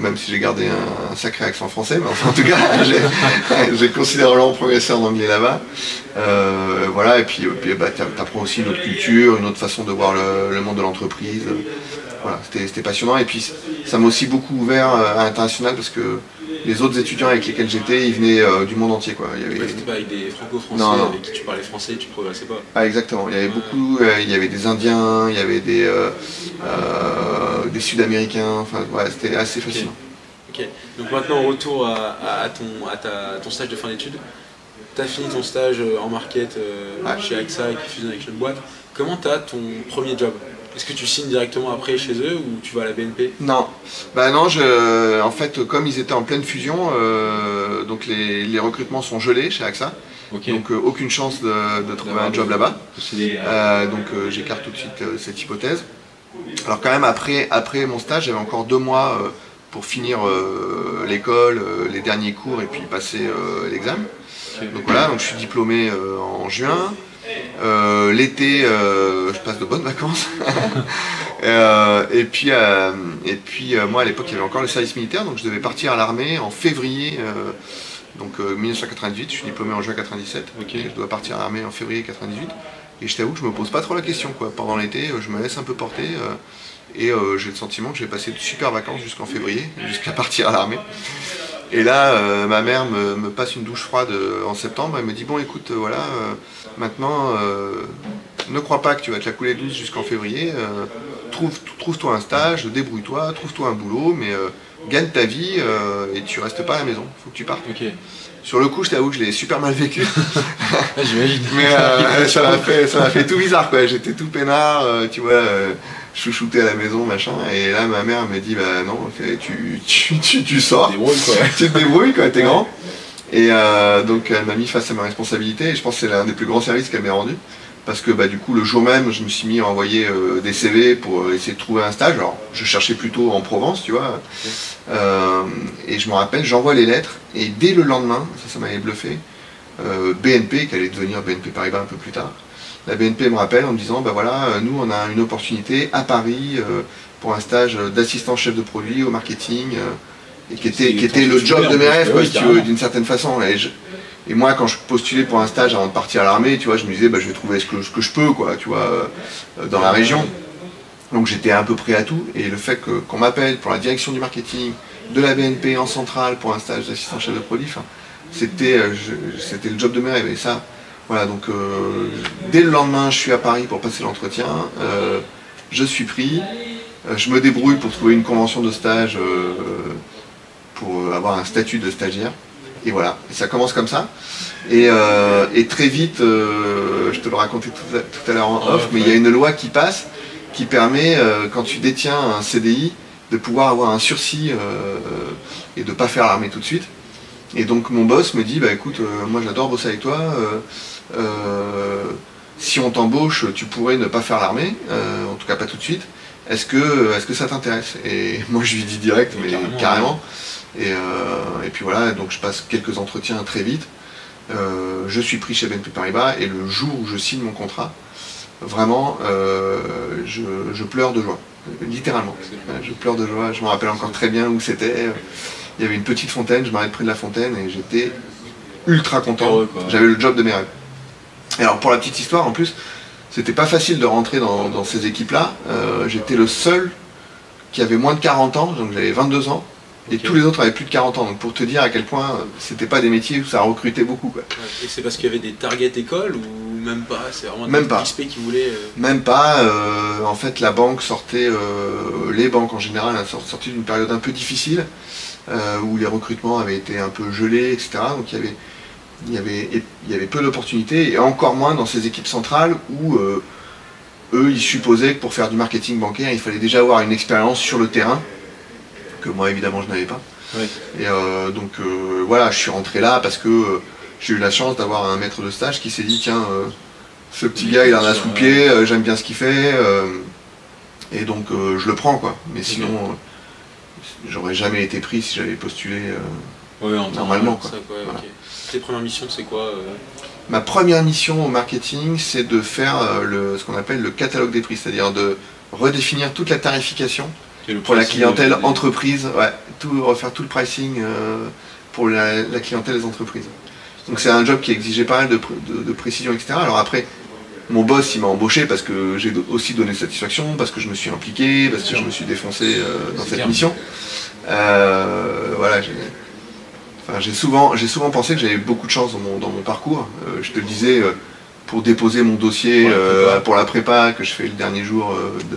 même si j'ai gardé un, sacré accent français, mais enfin, en tout cas, j'ai considérablement progressé en anglais là-bas. voilà, et puis, puis bah, tu apprends aussi une autre culture, une autre façon de voir le, le monde de l'entreprise voilà, c'était passionnant. Et puis ça m'a aussi beaucoup ouvert euh, à l'international parce que les autres étudiants avec lesquels j'étais, ils venaient euh, du monde entier. Quoi. Il y avait... pas avec des franco-français avec qui tu parlais français et tu progressais pas. Ah, exactement. Il y avait beaucoup, euh, il y avait des Indiens, il y avait des, des Sud-Américains. Enfin, c'était assez fascinant. Ok. Donc maintenant, retour à, ton, à ta, ton stage de fin d'études. Tu as fini ton stage en market chez AXA qui fusionne avec une boîte. Comment tu as ton premier job? Est-ce que tu signes directement après chez eux ou tu vas à la BNP Non, bah non, je, en fait, comme ils étaient en pleine fusion, euh, donc les, recrutements sont gelés chez AXA. Donc euh, aucune chance de, trouver un job là-bas. Euh, donc j'écarte tout de suite cette hypothèse. Alors quand même après, après mon stage, j'avais encore deux mois pour finir l'école, les derniers cours et puis passer l'examen. Donc voilà, donc je suis diplômé en juin. Euh, l'été, euh, je passe de bonnes vacances. Euh, et puis, et puis moi, à l'époque, il y avait encore le service militaire, donc je devais partir à l'armée en février. donc 1998, je suis diplômé en juin 97. je dois partir à l'armée en février 98. Et je t'avoue que je me pose pas trop la question. Quoi. Pendant l'été, je me laisse un peu porter. et j'ai le sentiment que j'ai passé de super vacances jusqu'en février, jusqu'à partir à l'armée. Et là, euh, ma mère me, passe une douche froide euh, en septembre. Elle me dit Bon, écoute, euh, voilà, maintenant, ne crois pas que tu vas te la couler douce jusqu'en février. Trouve-toi un stage, débrouille-toi, trouve-toi un boulot, mais gagne ta vie et tu restes pas à la maison. faut que tu partes. Sur le coup, je t'avoue que je l'ai super mal vécu. J'imagine. mais ça m'a fait, fait, tout bizarre, quoi. J'étais tout peinard, tu vois chouchouter à la maison, machin. Et là, ma mère me dit, bah non, tu, tu, tu, tu sors. tu te débrouilles, quoi, t'es grand. Et euh, donc, elle m'a mis face à ma responsabilité. Et je pense que c'est l'un des plus grands services qu'elle m'ait rendu. Parce que bah, du coup, le jour même, je me suis mis à envoyer euh, des CV pour essayer de trouver un stage. Alors, je cherchais plutôt en Provence, tu vois. Euh, et je me rappelle, j'envoie les lettres. Et dès le lendemain, ça, ça m'avait bluffé, BNP, qui allait devenir BNP Paribas un peu plus tard, la BNP me rappelle en me disant, ben voilà, euh, nous on a une opportunité à Paris euh, pour un stage d'assistant chef de produit au marketing, euh, et qui était, qui était le job de mes rêves, d'une certaine façon. Et Et moi, quand je postulais pour un stage avant de partir à l'armée, tu vois, je me disais, bah, je vais trouver ce que, ce que je peux, quoi, tu vois, euh, dans la région. Donc j'étais un peu prêt à tout. Et le fait qu'on m'appelle pour la direction du marketing de la BNP en centrale pour un stage d'assistant chef de produit, c'était, euh, c'était le job de mes rêves. Et ça, voilà, donc euh, dès le lendemain, je suis à Paris pour passer l'entretien. euh, je suis pris. Je me débrouille pour trouver une convention de stage euh, pour euh, avoir un statut de stagiaire. Et voilà, et ça commence comme ça. Et, euh, et très vite, euh, je te le racontais tout à, tout à l'heure en off, mais il y a une loi qui passe qui permet, euh, quand tu détiens un CDI, de pouvoir avoir un sursis et de ne pas faire l'armée tout de suite. Et donc mon boss me dit, bah écoute, moi j'adore bosser avec toi. si on t'embauche, tu pourrais ne pas faire l'armée, en tout cas pas tout de suite. Est-ce que, est-ce que ça t'intéresse? Et moi je lui dis direct, mais Carrément, carrément. Et, euh, et puis voilà, donc je passe quelques entretiens très vite. Euh, je suis pris chez BNP Paribas et le jour où je signe mon contrat, vraiment, euh, je, je pleure de joie, littéralement. Je pleure de joie, je me rappelle encore très bien où c'était. Il y avait une petite fontaine, je m'arrête près de la fontaine et j'étais ultra content. J'avais le job de mes rêves. Et alors pour la petite histoire, en plus, c'était pas facile de rentrer dans, dans ces équipes-là. Euh, J'étais le seul qui avait moins de 40 ans, donc j'avais 22 ans. Et tous les autres avaient plus de 40 ans. Donc pour te dire à quel point euh, c'était pas des métiers où ça recrutait beaucoup. Quoi. Ouais. Et c'est parce qu'il y avait des targets écoles ou même pas? C'est vraiment Même des pas. XP qui voulaient. euh, Même pas, euh, en fait la banque sortait, euh, les banques en général, sortaient d'une période un peu difficile, où les recrutements avaient été un peu gelés, etc. Donc il y avait, il y avait, il y avait peu d'opportunités, et encore moins dans ces équipes centrales où eux, ils supposaient que pour faire du marketing bancaire, il fallait déjà avoir une expérience sur le terrain, que moi évidemment je n'avais pas. Et euh, donc euh, voilà, je suis rentré là parce que euh, j'ai eu la chance d'avoir un maître de stage qui s'est dit tiens, ce petit gars il en a sous le pied, j'aime bien ce qu'il fait, et donc je le prends quoi. Mais sinon, j'aurais jamais été pris si j'avais postulé. Ouais, Normalement, quoi. ça, Voilà. Tes premières missions, c'est quoi Ma première mission au marketing, c'est de faire le, ce qu'on appelle le catalogue des prix, c'est-à-dire de redéfinir toute la tarification le pour la clientèle euh, des- entreprise, ouais, tout, refaire tout le pricing euh, pour la, la clientèle des entreprises. Donc c'est un job qui exigeait pas mal de, pr- de- de précision, etc. Alors après, mon boss il m'a embauché parce que j'ai aussi donné satisfaction, parce que je me suis impliqué, parce que je me suis défoncé euh, dans cette clair. mission. Euh, voilà, j'ai enfin, souvent, souvent pensé que j'avais beaucoup de chance dans mon, dans mon parcours. Euh, je te le disais, pour déposer mon dossier Pour la prépa. que je fais le dernier jour de,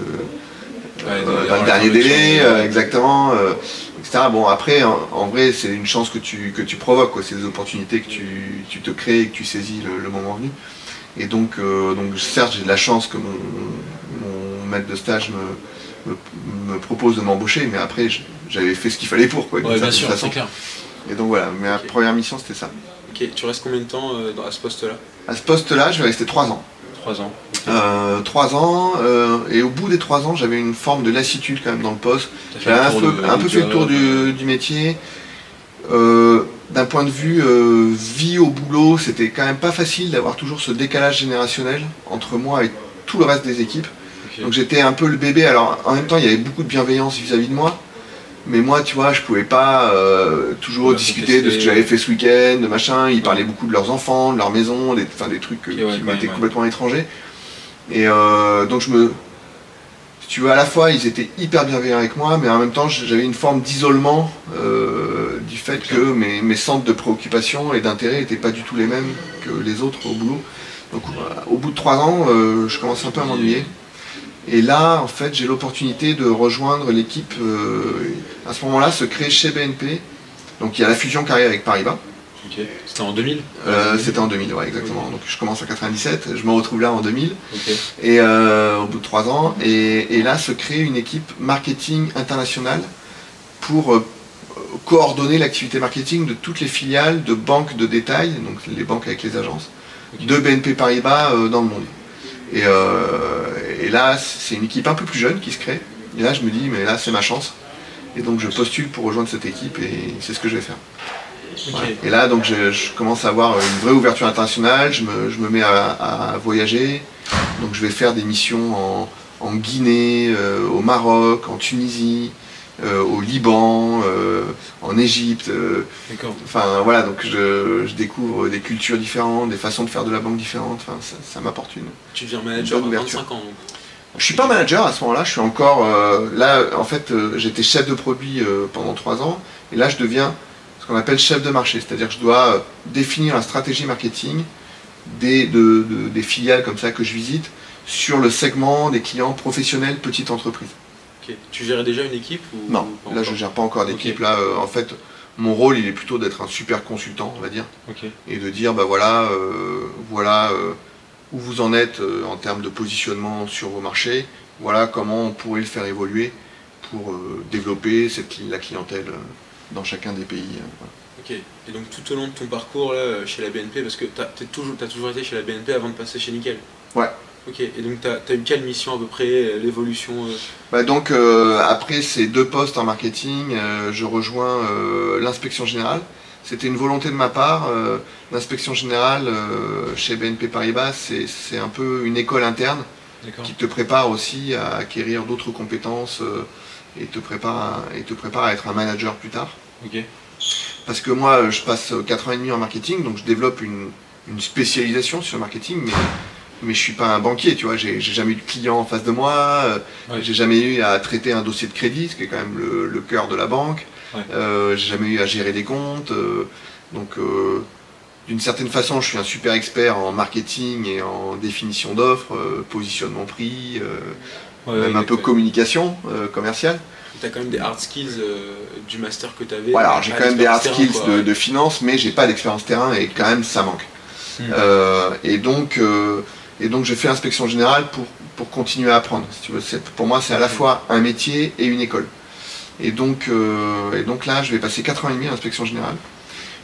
Ouais, euh, dans le de- dernier de- délai, de- euh, exactement, euh, etc. Bon, après, en, en vrai, c'est une chance que tu, que tu provoques, c'est des opportunités que tu, tu te crées et que tu saisis le, le moment venu. Et donc, euh, donc certes, j'ai de la chance que mon, mon maître de stage me, me, me propose de m'embaucher, mais après, j'avais fait ce qu'il fallait pour, quoi, d'une Ouais, bien sûr, c'est clair. Et donc voilà, ma première mission, c'était ça. Ok, tu restes combien de temps à ce poste-là? À ce poste-là, je vais rester trois ans. Trois ans. Euh, trois ans, euh, et au bout des trois ans, j'avais une forme de lassitude quand même dans le poste. J'avais un peu, un fait le tour job, du, du métier. Euh, D'un point de vue euh, vie au boulot, c'était quand même pas facile d'avoir toujours ce décalage générationnel entre moi et tout le reste des équipes. Donc j'étais un peu le bébé. Alors en même temps, il y avait beaucoup de bienveillance vis-à-vis de moi. Mais moi, tu vois, je pouvais pas euh, toujours discuter de ce que j'avais fait ce week-end, de machin. Ils parlaient beaucoup de leurs enfants, de leur maison, des, des trucs euh, ouais, qui m'étaient ouais. complètement étrangers. Et euh, donc je me, si tu veux, à la fois ils étaient hyper bienveillants avec moi, mais en même temps j'avais une forme d'isolement euh, du fait que mes, mes centres de préoccupation et d'intérêt n'étaient pas du tout les mêmes que les autres au boulot. Donc au bout de trois ans, euh, je commençais un peu à m'ennuyer. Et là, en fait, j'ai l'opportunité de rejoindre l'équipe. à ce moment-là, se crée chez BNP. Donc il y a la fusion qui arrive avec Paribas. C'était en 2000 Euh, C'était en 2000, ouais, exactement. Donc je commence en 97, je me retrouve là en 2000. Ok. Et euh, au bout de trois ans, et, et là se crée une équipe marketing internationale pour euh, coordonner l'activité marketing de toutes les filiales de banques de détail, donc les banques avec les agences, de BNP Paribas dans le monde. Et, et là, c'est une équipe un peu plus jeune qui se crée. Et là, je me dis, mais là, c'est ma chance. Et donc, je postule pour rejoindre cette équipe et c'est ce que je vais faire. Et là, donc, je, je commence à avoir une vraie ouverture internationale. Je me, je me mets à, à voyager. Donc, je vais faire des missions en, en Guinée, euh, au Maroc, en Tunisie. euh, au Liban, euh, en Égypte. D'accord. Enfin voilà, donc je, je découvre des cultures différentes, des façons de faire de la banque différentes. Enfin, ça, ça m'apporte une. Tu deviens manager à Bonne ouverture. 25 ans. Je suis pas manager à ce moment-là, je suis encore là. En fait, j'étais chef de produit pendant trois ans, et là je deviens qu'on appelle chef de marché, c'est-à-dire que je dois euh, définir la stratégie marketing des, de- de- des filiales comme ça que je visite sur le segment des clients professionnels, petites entreprises. Tu gérais déjà une équipe ou Non, ou là je encore gère pas encore d'équipe. Là, euh, en fait, mon rôle il est plutôt d'être un super consultant, on va dire, et de dire bah voilà, euh, voilà euh, où vous en êtes en termes de positionnement sur vos marchés. Voilà comment on pourrait le faire évoluer pour développer cette, la clientèle dans chacun des pays. euh, voilà. Ok. Et donc tout au long de ton parcours là, euh, chez la BNP, parce que tu as toujours, été chez la BNP avant de passer chez Nickel Ouais. Ok. Et donc tu as, eu quelle mission à peu près euh, L'évolution euh, Bah donc euh, après ces deux postes en marketing, euh, je rejoins l'inspection générale. C'était une volonté de ma part. l'inspection générale chez BNP Paribas, c'est un peu une école interne qui te prépare aussi à acquérir d'autres compétences et, te prépare à, et te prépare à être un manager plus tard. Parce que moi, je passe 4 ans et demi en marketing, donc je développe une, une spécialisation sur le marketing, mais, mais je suis pas un banquier, tu vois, j'ai jamais eu de client en face de moi, euh, Ouais. j'ai jamais eu à traiter un dossier de crédit, ce qui est quand même le, le cœur de la banque, Ouais. Euh, j'ai jamais eu à gérer des comptes, euh, donc euh, d'une certaine façon, je suis un super expert en marketing et en définition d'offres, positionnement prix, Ouais, même un peu communication euh, commerciale. T'as quand même des hard skills euh, du master que tu avais. Voilà, j'ai quand même des hard skills de, de finance, mais j'ai pas d'expérience terrain et quand même ça manque. Hmm. Euh, et donc, euh, et donc je fais inspection générale pour, pour continuer à apprendre. Si tu veux, C'est- pour moi, c'est à la fois un métier et une école. Et donc, euh, et donc là, je vais passer 4 ans et demi à l'inspection générale.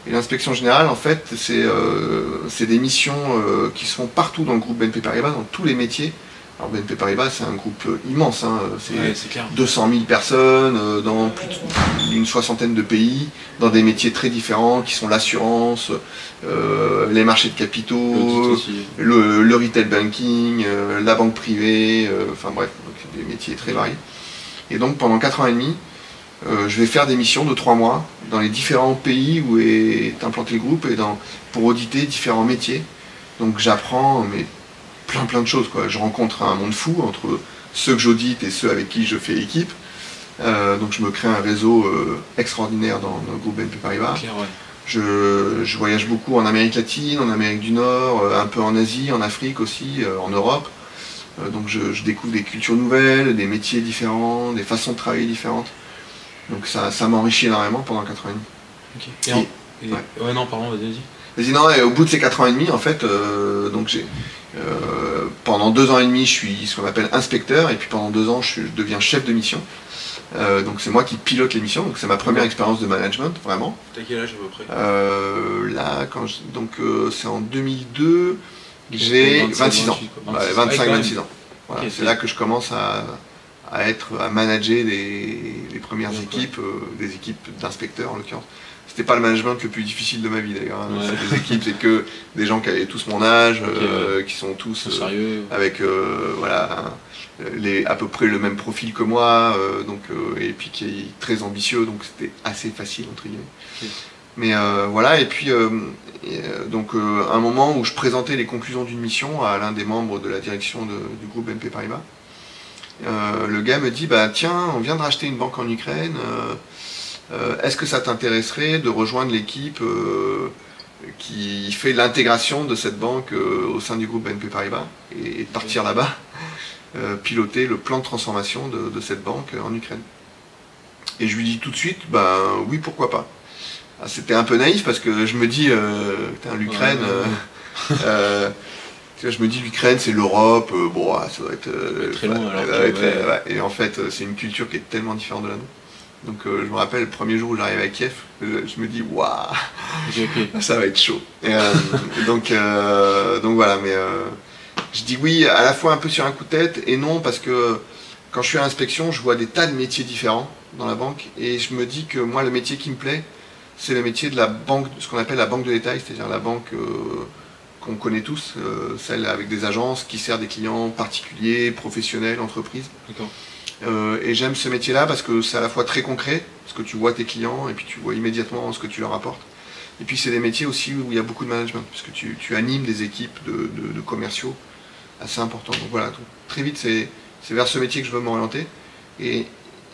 Et l'inspection générale, en fait, c'est euh, c'est des missions euh, qui se font partout dans le groupe BNP Paribas, dans tous les métiers. Alors BNP Paribas, c'est un groupe euh, immense, hein, c'est Ouais, c'est clair. 200 000 personnes euh, dans plus d'une soixantaine de pays, dans des métiers très différents qui sont l'assurance, euh, les marchés de capitaux, le, le retail banking, euh, la banque privée, euh, enfin bref, donc des métiers très variés. Et donc pendant 4 ans et demi, je vais faire des missions de 3 mois dans les différents pays où est implanté le groupe et dans, pour auditer différents métiers. Donc j'apprends mais plein plein de choses. Quoi. Je rencontre un monde fou entre ceux que j'audite et ceux avec qui je fais équipe. Euh, donc je me crée un réseau euh, extraordinaire dans, le groupe BNP Paribas. Ouais. Je, je voyage beaucoup en Amérique latine, en Amérique du Nord, euh, un peu en Asie, en Afrique aussi, en Europe. Donc je, je découvre des cultures nouvelles, des métiers différents, des façons de travailler différentes. Donc ça, ça m'enrichit énormément pendant 4 ans et demi. Ok. Et en- et- ouais. ouais, non, pardon, vas-y, vas-y. Vas-y, non, et au bout de ces 4 ans et demi, en fait, euh, donc j'ai euh, pendant 2 ans et demi, je suis ce qu'on appelle inspecteur, et puis pendant 2 ans, je, suis- je deviens chef de mission. Euh, donc c'est moi qui pilote les missions, donc c'est ma première expérience de management, vraiment. T'as quel âge à peu près? Euh, là, quand je- donc euh, c'est en 2002, j'ai 27, 26 ans, 28, quoi. Ouais, 26, ouais, quand 25-26 même. ans. Voilà, Ok, c'est là que je commence à, à être, à manager les, les premières équipes, euh, des équipes d'inspecteurs en l'occurrence. C'était pas le management le plus difficile de ma vie d'ailleurs. hein. Ouais. C'est des équipes, c'est que des gens qui avaient tous mon âge, euh, qui sont tous euh, sérieux. avec euh, voilà les, à peu près le même profil que moi, donc et puis qui est très ambitieux, donc c'était assez facile entre guillemets. Mais voilà, et puis et, donc un moment où je présentais les conclusions d'une mission à l'un des membres de la direction de- du groupe BNP Paribas. Euh, le gars me dit bah tiens, on vient de racheter une banque en Ukraine. euh, Est-ce que ça t'intéresserait de rejoindre l'équipe euh, qui fait l'intégration de cette banque euh, au sein du groupe BNP Paribas et, de partir là-bas, euh, piloter le plan de transformation de, de cette banque euh, en Ukraine? Et je lui dis tout de suite, ben oui, pourquoi pas. Ah, C'était un peu naïf parce que je me dis, euh, l'Ukraine, euh, euh, je me dis l'Ukraine c'est l'Europe, euh, bon, ah, ça doit être euh, Très loin, alors ça que, doit être, ouais. euh, ouais. Et en fait, euh, c'est une culture qui est tellement différente de la nôtre. Donc euh, je me rappelle le premier jour où j'arrive à Kiev, euh, je me dis waouh, ça va être chaud. Et, euh, donc, euh, donc voilà, mais je dis oui à la fois un peu sur un coup de tête et non parce que quand je suis à l'inspection, je vois des tas de métiers différents dans la banque et je me dis que moi le métier qui me plaît, c'est le métier de la banque, ce qu'on appelle la banque de détail, c'est-à-dire la banque qu'on connaît tous, celle avec des agences qui sert des clients particuliers, professionnels, entreprises. D'accord. Euh, et j'aime ce métier-là parce que c'est à la fois très concret, parce que tu vois tes clients et puis tu vois immédiatement ce que tu leur apportes. Et puis c'est des métiers aussi où il y a beaucoup de management, parce que tu, tu animes des équipes de, de- de commerciaux assez importants. Donc voilà, donc, très vite c'est vers ce métier que je veux m'orienter. Et,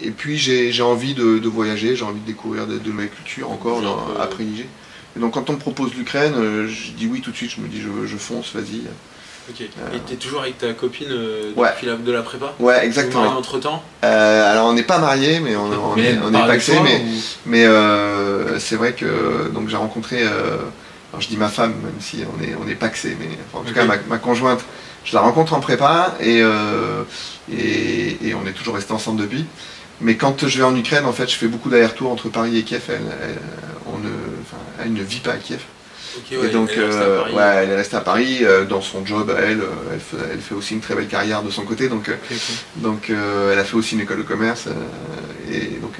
et puis j'ai envie de, de voyager, j'ai envie de découvrir de, nouvelles cultures encore dans- peu- à Privilégier. Et donc quand on me propose l'Ukraine, euh, je dis oui tout de suite, je me dis je, je fonce, vas-y. Ok. Et t'es toujours avec ta copine euh, Ouais. depuis la, de la prépa Ouais, exactement. entre temps Euh, alors on n'est pas mariés, mais on, on est, on est paxés, mais, mais euh, c'est vrai que donc j'ai rencontré, euh, alors je dis ma femme, même si on est, on est paxés, mais enfin, en tout cas ma, ma conjointe, je la rencontre en prépa et, euh, et, et on est toujours restés ensemble depuis. Mais quand je vais en Ukraine, en fait, je fais beaucoup d'allers-retours entre Paris et Kiev. Elle, elle, on ne, elle ne vit pas à Kiev. Ouais, et donc, elle euh, Paris. ouais, elle est restée à Paris. euh, dans son job, elle, euh, elle fait, elle fait aussi une très belle carrière de son côté. Donc, donc euh, elle a fait aussi une école de commerce et donc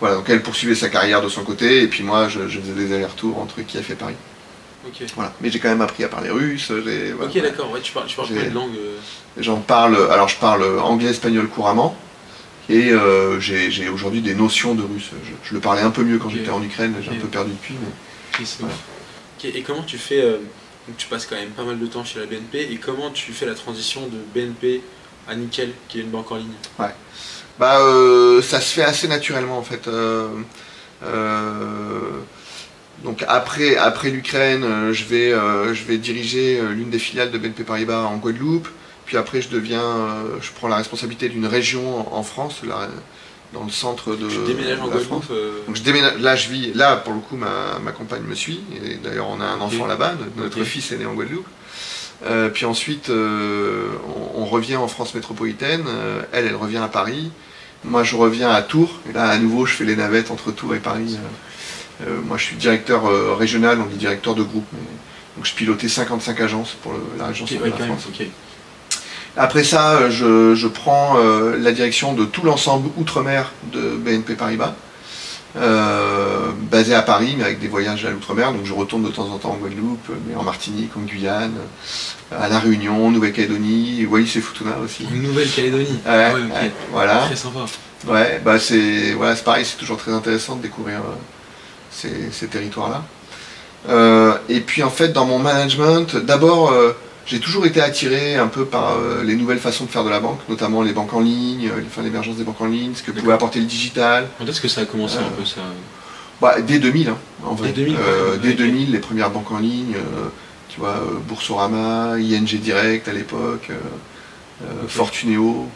voilà donc elle poursuivait sa carrière de son côté et puis moi je, je faisais des allers-retours entre Kiev et Paris. Voilà. Mais j'ai quand même appris à parler russe. voilà. Ok, d'accord. Ouais, tu parles, tu parles euh J'en parle. Alors je parle anglais, espagnol couramment et j'ai j'ai aujourd'hui des notions de russe. Je, je le parlais un peu mieux quand j'étais en Ukraine. J'ai un peu perdu depuis. Mais... Voilà. Et comment tu fais euh, donc tu passes quand même pas mal de temps chez la BNP et comment tu fais la transition de BNP à Nickel, qui est une banque en ligne? Bah, euh, ça se fait assez naturellement en fait. Euh, euh, donc après, après l'Ukraine, je vais, je vais diriger l'une des filiales de BNP Paribas en Guadeloupe. Puis après, je deviens, je prends la responsabilité d'une région en France, dans le centre de, Tu déménages en de la France. Guadeloupe euh, Donc je déménage, là je vis, là pour le coup ma, ma compagne me suit, et d'ailleurs on a un enfant là-bas, notre fils est né en Guadeloupe. Euh, puis ensuite euh, on, on revient en France métropolitaine, elle elle revient à Paris, moi je reviens à Tours, et là à nouveau je fais les navettes entre Tours et Paris. Moi je suis directeur régional, on dit directeur de groupe, mais- donc je pilotais 55 agences pour le- la région de la France. Après ça, euh, je, je prends euh, la direction de tout l'ensemble outre-mer de BNP Paribas, euh, basé à Paris, mais avec des voyages à l'outre-mer. Donc je retourne de temps en temps en Guadeloupe, mais en Martinique, en Guyane, à La Réunion, Nouvelle-Calédonie, Wallis et Futuna aussi. Une Nouvelle-Calédonie. Ouais, Ah ouais, voilà. Très sympa. Ouais, bah c'est voilà, c'est pareil, c'est toujours très intéressant de découvrir euh, ces, ces territoires-là. Et puis en fait, dans mon management, d'abord, j'ai toujours été attiré un peu par euh, les nouvelles façons de faire de la banque, notamment les banques en ligne, euh, enfin, l'émergence des banques en ligne, ce que pouvait apporter le digital. Quand est-ce que ça a commencé Euh, un peu ça Bah, dès 2000, hein, en vrai. Dès 2000, Euh, ouais, dès ok. 2000, les premières banques en ligne, euh, tu vois, euh, Boursorama, ING Direct à l'époque, euh, euh, Ok. Fortuneo,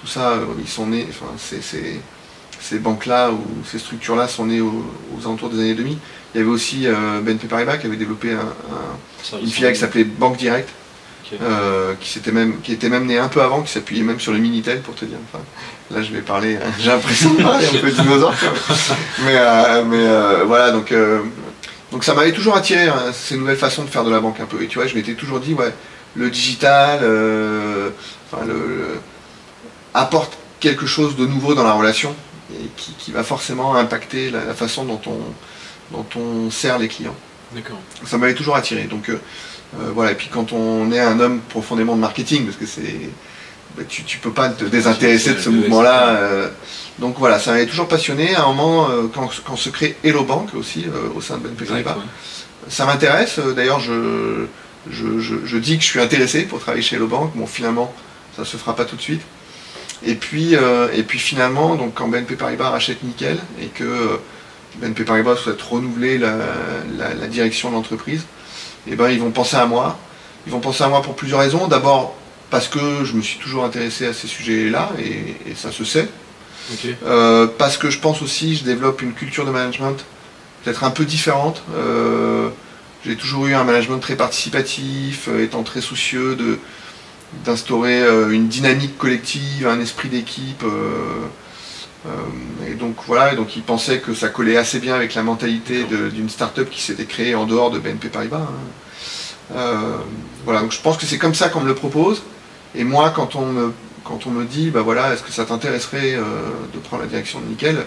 tout ça, euh, ils sont nés, enfin, c'est- ces banques-là ou ces structures-là sont nées aux, aux alentours des années 2000. Il y avait aussi euh, BNP Paribas qui avait développé un- un- Ça, une filiale qui s'appelait Banque Direct, Euh, qui, s'était même, qui était même née un peu avant, qui s'appuyait même sur le Minitel pour te dire. Enfin, là, je vais parler, euh, j'ai l'impression de parler un peu dinosaure. Mais, euh, mais euh, voilà, donc, donc ça m'avait toujours attiré, hein, ces nouvelles façons de faire de la banque un peu. Et tu vois, je m'étais toujours dit, ouais, le digital enfin, le, le- apporte quelque chose de nouveau dans la relation et qui, qui va forcément impacter la, la façon dont on, dont on sert les clients D'accord. ça m'avait toujours attiré. Donc euh, voilà, et puis quand on est un homme profondément de marketing, parce que c'est. bah, tu, tu peux pas te désintéresser de ce mouvement-là. euh, donc voilà, ça m'avait toujours passionné. À un moment, euh, quand, quand se crée Hello Bank aussi, euh, au sein de BNP Paribas, ça m'intéresse. Euh, D'ailleurs, je, je, je- je dis que je suis intéressé pour travailler chez Hello Bank. Bon, finalement, ça se fera pas tout de suite. Et puis, euh, et puis finalement, donc quand BNP Paribas rachète Nickel et que euh, BNP Paribas souhaite renouveler la, la- la direction de l'entreprise, et ben ils vont penser à moi. Ils vont penser à moi pour plusieurs raisons. D'abord parce que je me suis toujours intéressé à ces sujets-là et, et ça se sait. Euh, parce que je pense aussi je développe une culture de management peut-être un peu différente. Euh, j'ai toujours eu un management très participatif, euh, étant très soucieux de d'instaurer une dynamique collective, un esprit d'équipe. euh, et donc voilà, et donc ils pensaient que ça collait assez bien avec la mentalité d'une start-up qui s'était créée en dehors de BNP Paribas. hein. Euh, voilà, donc je pense que c'est comme ça qu'on me le propose. Et moi, quand on me, quand on me dit, bah voilà, est-ce que ça t'intéresserait euh, de prendre la direction de Nickel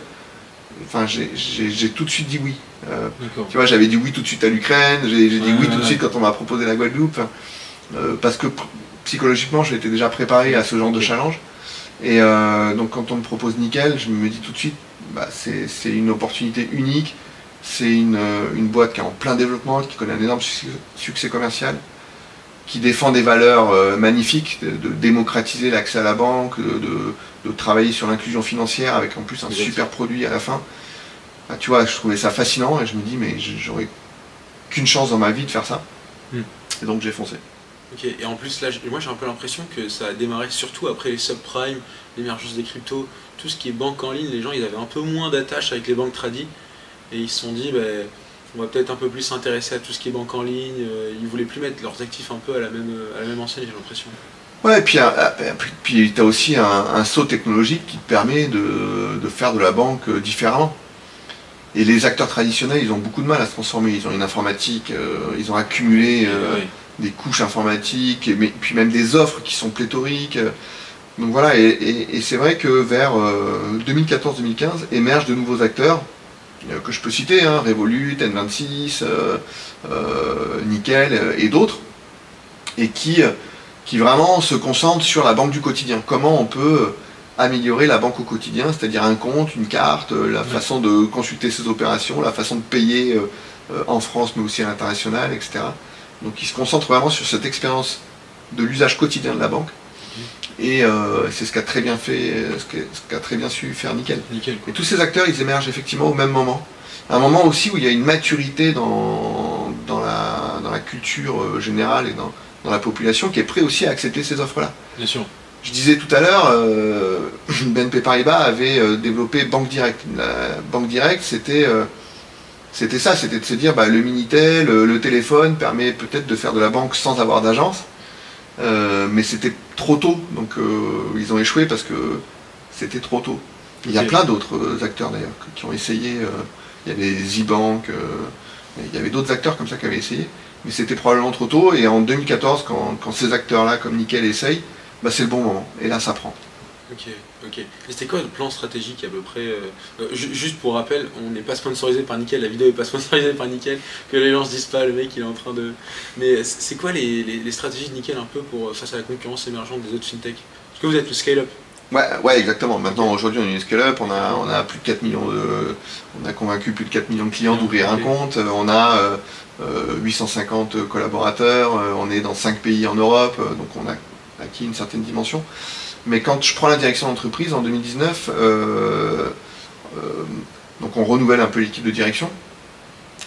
Enfin, j'ai- tout de suite dit oui. Euh, tu vois, j'avais dit oui tout de suite à l'Ukraine, j'ai dit Ouais, oui ouais, tout de ouais. suite quand on m'a proposé la Guadeloupe, euh, parce que psychologiquement, j'étais déjà préparé à ce genre de challenge. Et euh, donc quand on me propose Nickel, je me dis tout de suite, bah, c'est une opportunité unique, c'est une, une, boîte qui est en plein développement, qui connaît un énorme succès commercial, qui défend des valeurs euh, magnifiques, de, démocratiser l'accès à la banque, de, travailler sur l'inclusion financière avec en plus un super produit à la fin. Bah, tu vois, je trouvais ça fascinant et je me dis, mais j'aurais qu'une chance dans ma vie de faire ça. Hmm. Et donc j'ai foncé. Ok, et en plus là, moi j'ai un peu l'impression que ça a démarré surtout après les subprimes, l'émergence des cryptos, tout ce qui est banque en ligne, les gens ils avaient un peu moins d'attache avec les banques tradies et ils se sont dit, ben, on va peut-être un peu plus s'intéresser à tout ce qui est banque en ligne. Euh, ils voulaient plus mettre leurs actifs un peu à la même, à la même enseigne, j'ai l'impression. Ouais, et puis, euh, euh, puis tu as aussi un, saut technologique qui te permet de, de, faire de la banque différemment. Et les acteurs traditionnels, ils ont beaucoup de mal à se transformer. Ils ont une informatique, ils ont accumulé des couches informatiques, mais, puis même des offres qui sont pléthoriques. Donc voilà, et, et c'est vrai que vers 2014-2015 émergent de nouveaux acteurs euh, que je peux citer, hein, Revolut, N26, euh, euh, Nickel et d'autres, et qui, qui vraiment se concentrent sur la banque du quotidien. Comment on peut améliorer la banque au quotidien, c'est-à-dire un compte, une carte, la façon de consulter ses opérations, la façon de payer en France mais aussi à l'international, etc. Donc ils se concentrent vraiment sur cette expérience de l'usage quotidien de la banque. Et euh, c'est ce qu'a très bien fait, ce qu'a très bien su faire Nickel. et tous ces acteurs, ils émergent effectivement au même moment. Un moment aussi où il y a une maturité dans, dans, la, dans la culture euh, générale et dans, dans, la population qui est prêt aussi à accepter ces offres-là. Bien sûr. Je disais tout à l'heure, euh, BNP Paribas avait développé Banque Direct. La Banque Direct, c'était c'était ça, c'était de se dire bah, le Minitel, le téléphone permet peut-être de faire de la banque sans avoir d'agence. Euh, mais c'était trop tôt, donc euh, ils ont échoué parce que c'était trop tôt. Il y a plein d'autres euh, acteurs d'ailleurs qui ont essayé. il y avait Z-Bank, il y avait d'autres acteurs comme ça qui avaient essayé, mais c'était probablement trop tôt. Et en 2014, quand, quand ces acteurs-là, comme Nickel, essayent, bah, c'est le bon moment. Et là, ça prend. Ok, ok. Et c'était quoi le plan stratégique à peu près euh, euh, Juste pour rappel, on n'est pas sponsorisé par Nickel, la vidéo n'est pas sponsorisée par Nickel, que les gens se disent pas, le mec il est en train de... Mais c'est quoi les, stratégies de Nickel un peu pour, face à la concurrence émergente des autres fintech? Est-ce que vous êtes le scale-up. Ouais, ouais, exactement. Maintenant, aujourd'hui, on est une scale-up, on a, on a plus de 4 millions de... On a convaincu plus de 4 millions de clients d'ouvrir un compte, on a 850 euh, collaborateurs, on est dans 5 pays en Europe, donc on a acquis une certaine dimension. Mais quand je prends la direction d'entreprise en 2019, euh, euh, donc on renouvelle un peu l'équipe de direction.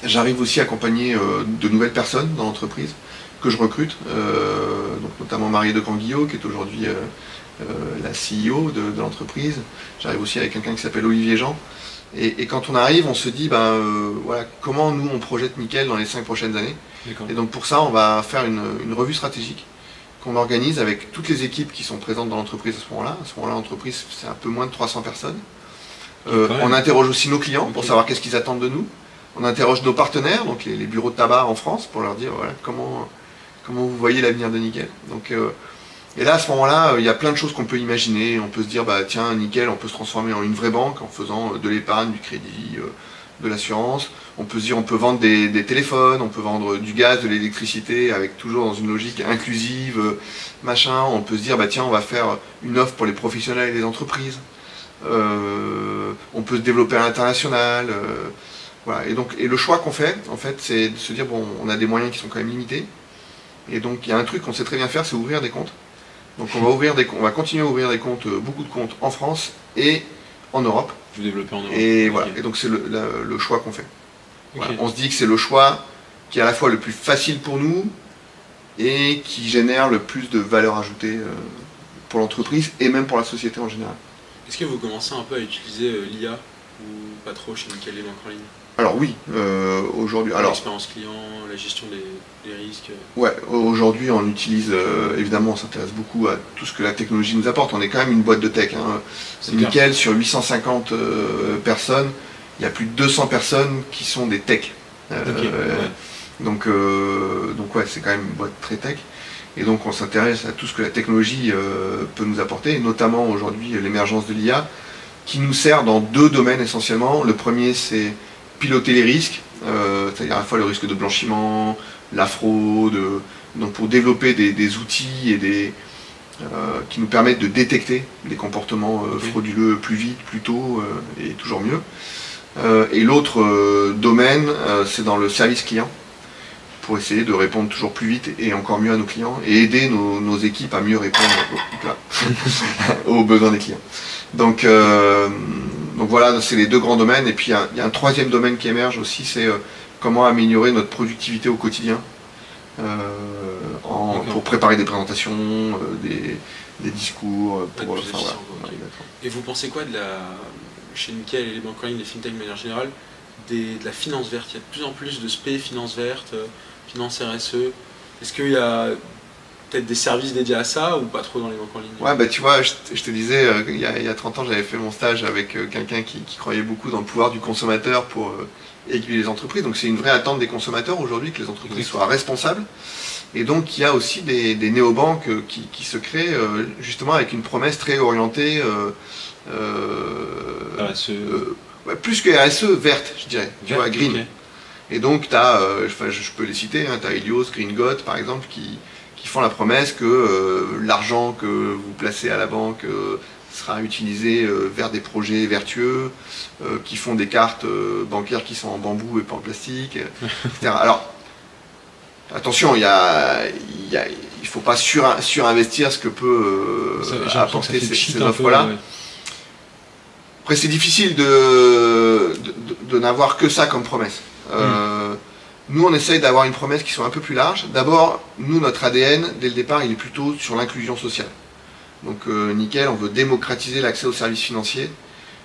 J'arrive aussi à accompagner euh, de nouvelles personnes dans l'entreprise que je recrute, donc notamment Marie de Canguillot, qui est aujourd'hui la CEO de, l'entreprise. J'arrive aussi avec quelqu'un qui s'appelle Olivier Jean. Et, quand on arrive, on se dit, ben, voilà, comment nous on projette Nickel dans les cinq prochaines années? Et donc pour ça, on va faire une revue stratégique qu'on organise avec toutes les équipes qui sont présentes dans l'entreprise à ce moment-là. À ce moment-là, l'entreprise, c'est un peu moins de 300 personnes. Euh, on interroge aussi nos clients pour savoir qu'est-ce qu'ils attendent de nous. On interroge nos partenaires, donc les, bureaux de tabac en France, pour leur dire voilà, comment, comment vous voyez l'avenir de Nickel. Donc, euh, et là, à ce moment-là, il y a plein de choses qu'on peut imaginer. On peut se dire, bah, tiens, Nickel, on peut se transformer en une vraie banque en faisant de l'épargne, du crédit, euh, de l'assurance. On peut se dire on peut vendre des, téléphones, on peut vendre du gaz, de l'électricité, avec toujours dans une logique inclusive, euh, machin. On peut se dire bah tiens on va faire une offre pour les professionnels et les entreprises. Euh, on peut se développer à l'international. Euh, voilà. Et le choix qu'on fait, en fait, c'est de se dire bon on a des moyens qui sont quand même limités. Et donc il y a un truc qu'on sait très bien faire, c'est ouvrir des comptes. Donc on va ouvrir des on va continuer à ouvrir des comptes, beaucoup de comptes en France et en Europe. Vous développez en Europe. Et voilà. Et donc c'est le, choix qu'on fait. On se dit que c'est le choix qui est à la fois le plus facile pour nous et qui génère le plus de valeur ajoutée euh, pour l'entreprise et même pour la société en général. Est-ce que vous commencez un peu à utiliser euh, l'IA ou pas trop chez Nickel les banques en ligne alors oui, euh, aujourd'hui. Alors l'expérience client, la gestion des, risques. Ouais, aujourd'hui on utilise évidemment, on s'intéresse beaucoup à tout ce que la technologie nous apporte. On est quand même une boîte de tech. Hein. Nickel sur 850 personnes, il y a plus de 200 personnes qui sont des techs. Euh, donc, euh, donc ouais, c'est quand même une boîte très tech. Et donc on s'intéresse à tout ce que la technologie euh, peut nous apporter, notamment aujourd'hui l'émergence de l'IA, qui nous sert dans deux domaines essentiellement. Le premier c'est piloter les risques, c'est-à-dire à la fois le risque de blanchiment, la fraude, donc pour développer des, outils et des, qui nous permettent de détecter des comportements frauduleux plus vite, plus tôt et toujours mieux. et l'autre domaine, c'est dans le service client pour essayer de répondre toujours plus vite et encore mieux à nos clients et aider nos, équipes à mieux répondre aux besoins des clients. Donc, euh, donc voilà, c'est les deux grands domaines. Et puis il y, a un troisième domaine qui émerge aussi, c'est euh, comment améliorer notre productivité au quotidien euh, pour préparer des présentations, des, discours. Pour, Et vous pensez quoi de la, chez Nickel et les banques en ligne, les fintech de manière générale, de la finance verte? Il y a de plus en plus de SP, finance verte finance RSE Est-ce qu'il y a peut-être des services dédiés à ça ou pas trop dans les banques en ligne Ouais, bah tu vois, je, te disais, euh, il, y a, 30 ans, j'avais fait mon stage avec euh, quelqu'un qui, croyait beaucoup dans le pouvoir du consommateur pour euh, aiguiller les entreprises. Donc c'est une vraie attente des consommateurs aujourd'hui que les entreprises soient responsables. Et donc il y a aussi des, néobanques qui, se créent justement avec une promesse très orientée. RSE. plus que RSE, verte, je dirais. Tu vois, green. Et donc, tu as, euh, je, peux les citer, hein, tu as Helios, Green par exemple, qui, font la promesse que euh, l'argent que vous placez à la banque euh, sera utilisé vers des projets vertueux, qui font des cartes bancaires qui sont en bambou et pas en plastique, etc. Alors, attention, il ne faut pas surinvestir ce que peut apporter ces, offres-là. Après, c'est difficile de n'avoir que ça comme promesse. Euh, nous, on essaye d'avoir une promesse qui soit un peu plus large. D'abord, nous, notre ADN, dès le départ, il est plutôt sur l'inclusion sociale. Donc, euh, nickel, on veut démocratiser l'accès aux services financiers.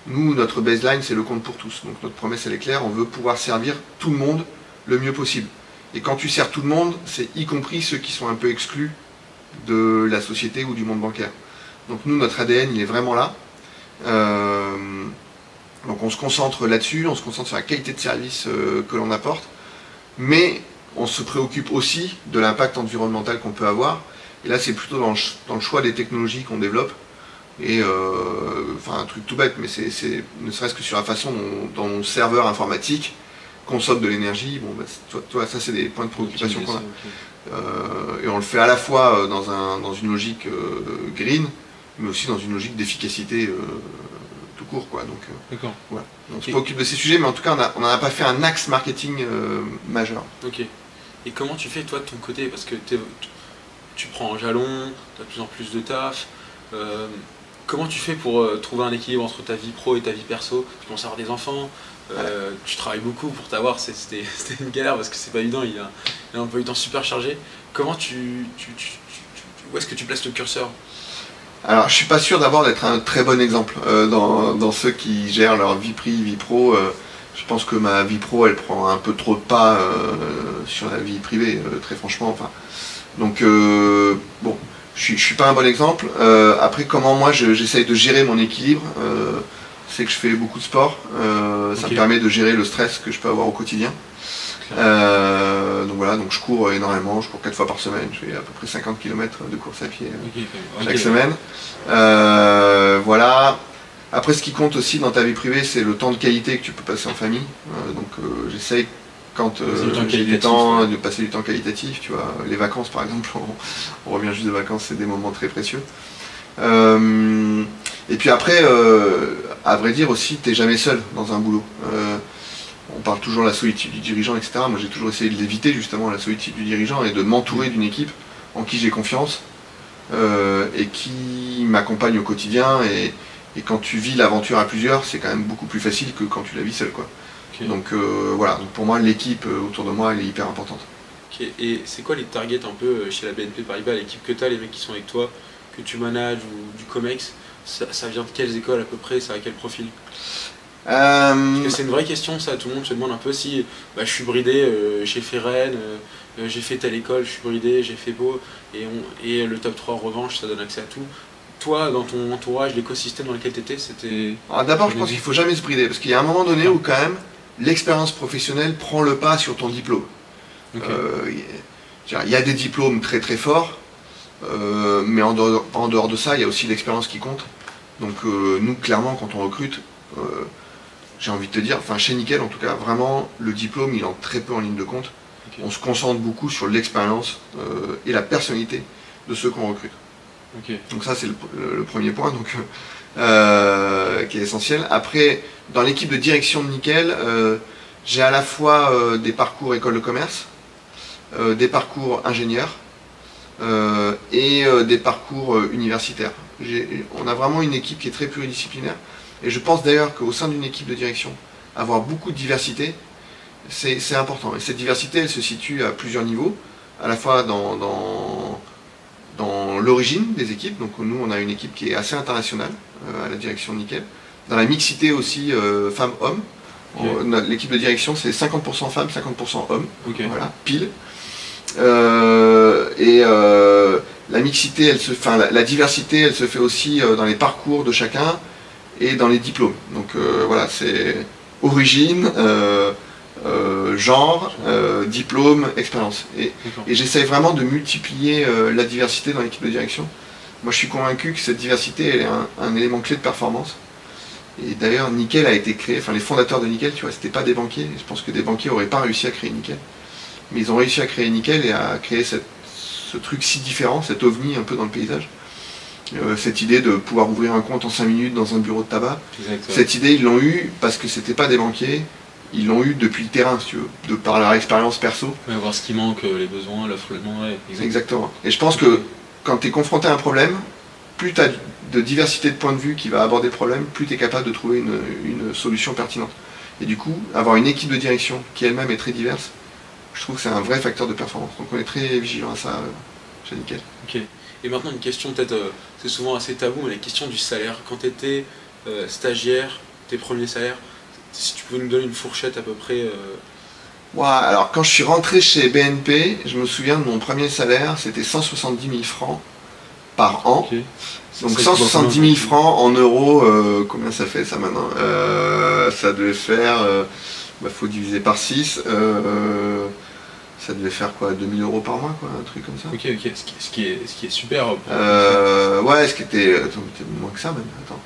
Nous, notre baseline, c'est le compte pour tous. Donc, notre promesse, elle est claire, on veut pouvoir servir tout le monde le mieux possible. Et quand tu sers tout le monde, c'est y compris ceux qui sont un peu exclus de la société ou du monde bancaire. Donc, nous, notre ADN, il est vraiment là. Euh, donc on se concentre là-dessus, on se concentre sur la qualité de service euh, que l'on apporte, mais on se préoccupe aussi de l'impact environnemental qu'on peut avoir. Et là, c'est plutôt dans le, choix des technologies qu'on développe. Et euh, enfin, un truc tout bête, mais c'est ne serait-ce que sur la façon dont, mon serveur informatique consomme de l'énergie. Bon, bah, toi, ça, c'est des points de préoccupation qu'on a. Euh, et on le fait à la fois dans, un, dans une logique green, mais aussi dans une logique d'efficacité tout court. Quoi. Donc, euh, voilà. on se préoccupe de ces sujets, mais en tout cas, on n'en a, pas fait un axe marketing euh, majeur. Ok. Et comment tu fais, toi, de ton côté? Parce que tu prends un jalon, tu as de plus en plus de taf. Euh, comment tu fais pour trouver un équilibre entre ta vie pro et ta vie perso? Tu commences à avoir des enfants, tu travailles beaucoup pour t'avoir, c'était une galère parce que c'est pas évident, il a, il a un peu du temps super chargé. Comment tu, tu où est-ce que tu places le curseur? Alors, je suis pas sûr d'abord d'être un très bon exemple euh, dans, ceux qui gèrent leur vie privée, vie pro. Euh, je pense que ma vie pro, elle prend un peu trop de pas euh, sur la vie privée, très franchement. Enfin, donc, bon, je ne suis pas un bon exemple. après, comment moi j'essaye de gérer mon équilibre C'est que je fais beaucoup de sport. Ça me permet de gérer le stress que je peux avoir au quotidien. Euh, donc voilà, donc je cours énormément, je cours 4 fois par semaine, je fais à peu près 50 km de course à pied euh, chaque semaine. Euh, voilà. Après, ce qui compte aussi dans ta vie privée, c'est le temps de qualité que tu peux passer en famille. donc j'essaye quand j'ai du temps de passer du temps qualitatif, tu vois. Les vacances par exemple, on, revient juste de vacances, c'est des moments très précieux. et puis après, à vrai dire aussi, tu n'es jamais seul dans un boulot on parle toujours de la solitude du dirigeant, etc. Moi, j'ai toujours essayé de l'éviter, justement, la solitude du dirigeant, et de m'entourer d'une équipe en qui j'ai confiance, euh, et qui m'accompagne au quotidien. Et, quand tu vis l'aventure à plusieurs, c'est quand même beaucoup plus facile que quand tu la vis seul. Quoi. Donc euh, voilà, donc pour moi, l'équipe euh, autour de moi, elle est hyper importante. Et c'est quoi les targets un peu chez la BNP Paribas, l'équipe que tu as, les mecs qui sont avec toi, que tu manages, ou du COMEX ça, ça vient de quelles écoles à peu près, ça a quel profil? Euh, c'est une vraie question, ça. Tout le monde se demande un peu si bah, je suis bridé, euh, j'ai fait Rennes, euh, j'ai fait telle école, je suis bridé, j'ai fait beau, et, et le top 3 en revanche, ça donne accès à tout. Toi, dans ton entourage, l'écosystème dans lequel tu étais, c'était. D'abord, je pense qu'il faut jamais se brider, parce qu'il y a un moment donné où, quand même, l'expérience professionnelle prend le pas sur ton diplôme. il y a des diplômes très très forts, mais en dehors, en dehors, de ça, il y a aussi l'expérience qui compte. Donc, nous, clairement, quand on recrute, j'ai envie de te dire, enfin chez Nickel en tout cas, vraiment le diplôme il entre très peu en ligne de compte. On se concentre beaucoup sur l'expérience euh, et la personnalité de ceux qu'on recrute. Donc ça c'est le, premier point donc, euh, qui est essentiel. Après, dans l'équipe de direction de Nickel, euh, j'ai à la fois des parcours école de commerce, des parcours ingénieurs et des parcours universitaires. On a vraiment une équipe qui est très pluridisciplinaire. Et je pense d'ailleurs qu'au sein d'une équipe de direction, avoir beaucoup de diversité, c'est important. Et cette diversité, elle se situe à plusieurs niveaux, à la fois dans, dans, l'origine des équipes. Donc nous, on a une équipe qui est assez internationale euh, à la direction de Nickel. Dans la mixité aussi euh, femmes-hommes. L'équipe de direction, c'est 50% femmes, 50% hommes. Voilà, pile. Euh, et la mixité, elle se, la, diversité, elle se fait aussi dans les parcours de chacun et dans les diplômes. Donc voilà, c'est origine, euh, genre, euh, diplôme, expérience. Et, et j'essaie vraiment de multiplier euh, la diversité dans l'équipe de direction. Moi je suis convaincu que cette diversité est un, élément clé de performance. Et d'ailleurs Nickel a été créé, enfin les fondateurs de Nickel, tu vois, c'était pas des banquiers. Je pense que des banquiers n'auraient pas réussi à créer Nickel. Mais ils ont réussi à créer Nickel et à créer ce truc si différent, cet ovni un peu dans le paysage. Cette idée de pouvoir ouvrir un compte en 5 minutes dans un bureau de tabac. Cette idée, ils l'ont eu parce que c'était pas des banquiers, ils l'ont eu depuis le terrain, si tu veux, de par leur expérience perso. voir ce qui manque, euh, les besoins, l'offre, le demande. exactement. Et je pense que quand tu es confronté à un problème, plus tu as de diversité de points de vue qui va aborder le problème, plus tu es capable de trouver une, solution pertinente. Et du coup, avoir une équipe de direction qui elle-même est très diverse, je trouve que c'est un vrai facteur de performance. Donc on est très vigilant à ça euh, chez Nickel. Ok. Et maintenant une question peut-être, euh, c'est souvent assez tabou, mais la question du salaire. Quand tu étais stagiaire, tes premiers salaires, si tu peux nous donner une fourchette à peu près. Euh... Ouais, alors quand je suis rentré chez BNP, je me souviens de mon premier salaire, c'était 170 000 francs par an. Donc 170 000 francs en euros, euh, combien ça fait ça maintenant euh, Ça devait faire, il euh, bah, faut diviser par 6, ça devait faire quoi 2000 euros par mois, quoi, un truc comme ça? Ok, ok, ce qui, est, ce qui est super. ouais, ce qui était, moins que ça même, attends.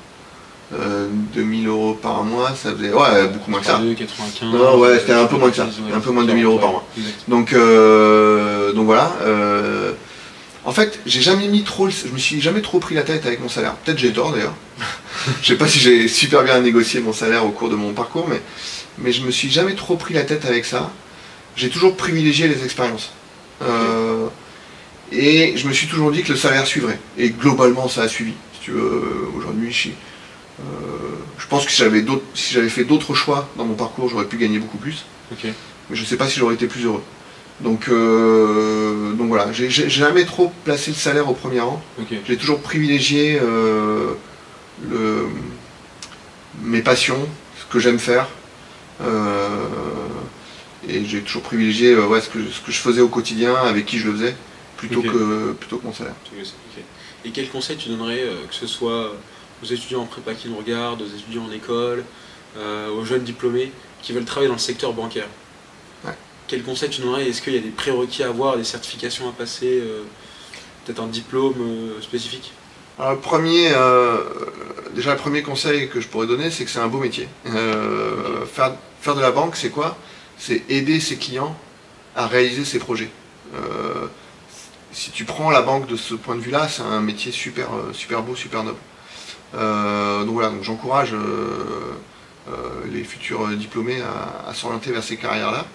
2000 euh, euros par mois, ça faisait ouais, beaucoup moins que ça. 95, non, ouais, c'était un peu moins que ça, un peu moins de 2000 euros par mois. Donc, euh, donc voilà. Euh, en fait, j'ai jamais mis trop, je me suis jamais trop pris la tête avec mon salaire. Peut-être j'ai tort d'ailleurs. je sais pas si j'ai super bien négocié mon salaire au cours de mon parcours, mais, mais je me suis jamais trop pris la tête avec ça. J'ai toujours privilégié les expériences. et je me suis toujours dit que le salaire suivrait. Et globalement, ça a suivi. Si tu veux, aujourd'hui, je euh, je pense que si j'avais, si j'avais fait d'autres choix dans mon parcours, j'aurais pu gagner beaucoup plus. Mais je ne sais pas si j'aurais été plus heureux. Donc, euh, donc voilà, j'ai, jamais trop placé le salaire au premier rang. J'ai toujours privilégié euh, le, mes passions, ce que j'aime faire. Et j'ai toujours privilégié ce, que, ce que je faisais au quotidien, avec qui je le faisais, plutôt, que, plutôt que mon salaire. Et quel conseil tu donnerais, que ce soit aux étudiants en prépa qui nous regardent, aux étudiants en école, euh, aux jeunes diplômés qui veulent travailler dans le secteur bancaire? Quel conseil tu donnerais? Est-ce qu'il y a des prérequis à avoir, des certifications à passer, euh, peut-être un diplôme euh, spécifique? Alors, premier, déjà le premier conseil que je pourrais donner, c'est que c'est un beau métier. faire, faire de la banque, c'est quoi? C'est aider ses clients à réaliser ses projets. si tu prends la banque de ce point de vue-là, c'est un métier super, super beau, super noble. Euh, donc voilà, j'encourage euh, euh, les futurs diplômés à, s'orienter vers ces carrières-là.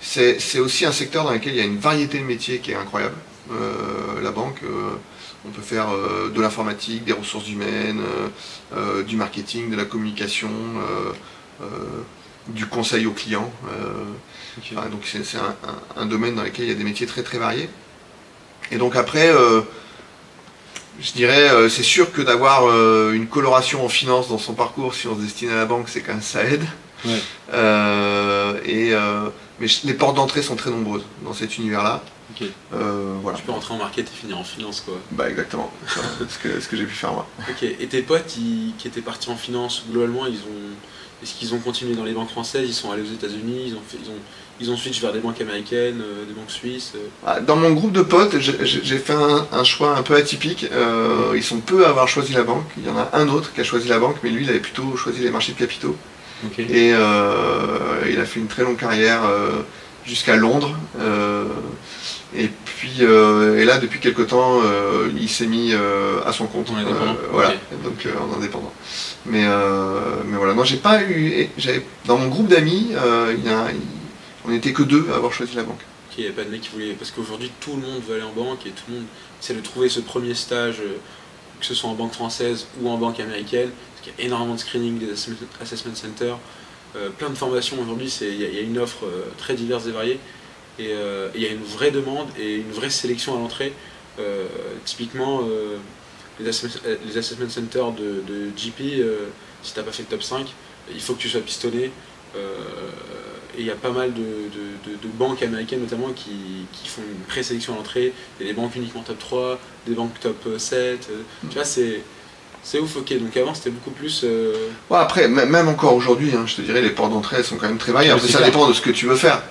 C'est aussi un secteur dans lequel il y a une variété de métiers qui est incroyable. la banque, on peut faire de l'informatique, des ressources humaines, du marketing, de la communication, du conseil aux clients. donc c'est un, un, domaine dans lequel il y a des métiers très très variés. Et donc après, je dirais, euh, c'est sûr que d'avoir euh, une coloration en finance dans son parcours, si on se destine à la banque, c'est quand même ça aide. Euh, et, mais les portes d'entrée sont très nombreuses dans cet univers-là. voilà. Tu peux rentrer en market et finir en finance, quoi. Bah exactement, ce que, ce que j'ai pu faire moi. Ok, et tes potes qui étaient partis en finance, globalement, ils ont, est-ce qu'ils ont continué dans les banques françaises? Ils sont allés aux États-Unis ils ont, fait, ils, ont, ils ont switch vers des banques américaines, euh, des banques suisses euh ah, Dans mon groupe de potes, j'ai fait un, choix un peu atypique. Euh, ils sont peu à avoir choisi la banque. Il y en a un autre qui a choisi la banque, mais lui, il avait plutôt choisi les marchés de capitaux. Et il a fait une très longue carrière jusqu'à Londres. Et puis, et là, depuis quelque temps, il s'est mis à son compte. voilà, donc en indépendant. Mais, mais voilà, non, j'ai pas eu. Dans mon groupe d'amis, on n'était que deux à avoir choisi la banque. Il n'y a pas de mec qui voulait. Parce qu'aujourd'hui, tout le monde veut aller en banque et tout le monde essaie de trouver ce premier stage, euh, que ce soit en banque française ou en banque américaine. Parce qu'il y a énormément de screening, des assessment centers, euh, plein de formations aujourd'hui. Il y, a une offre euh, très diverse et variée. Et il y a une vraie demande et une vraie sélection à l'entrée. typiquement, les, assessment, centers de, de GP, si tu n'as pas fait le top 5, il faut que tu sois pistonné. Et il y a pas mal de, banques américaines notamment qui, font une présélection à l'entrée. Il y a des banques uniquement top 3, des banques top 7. Euh, tu vois, c'est. C'est ouf, ok. Donc avant, c'était beaucoup plus. Euh, ouais, après, même encore aujourd'hui, hein, je te dirais, les portes d'entrée sont quand même très variées. Après, ça dépend de ce que tu veux faire.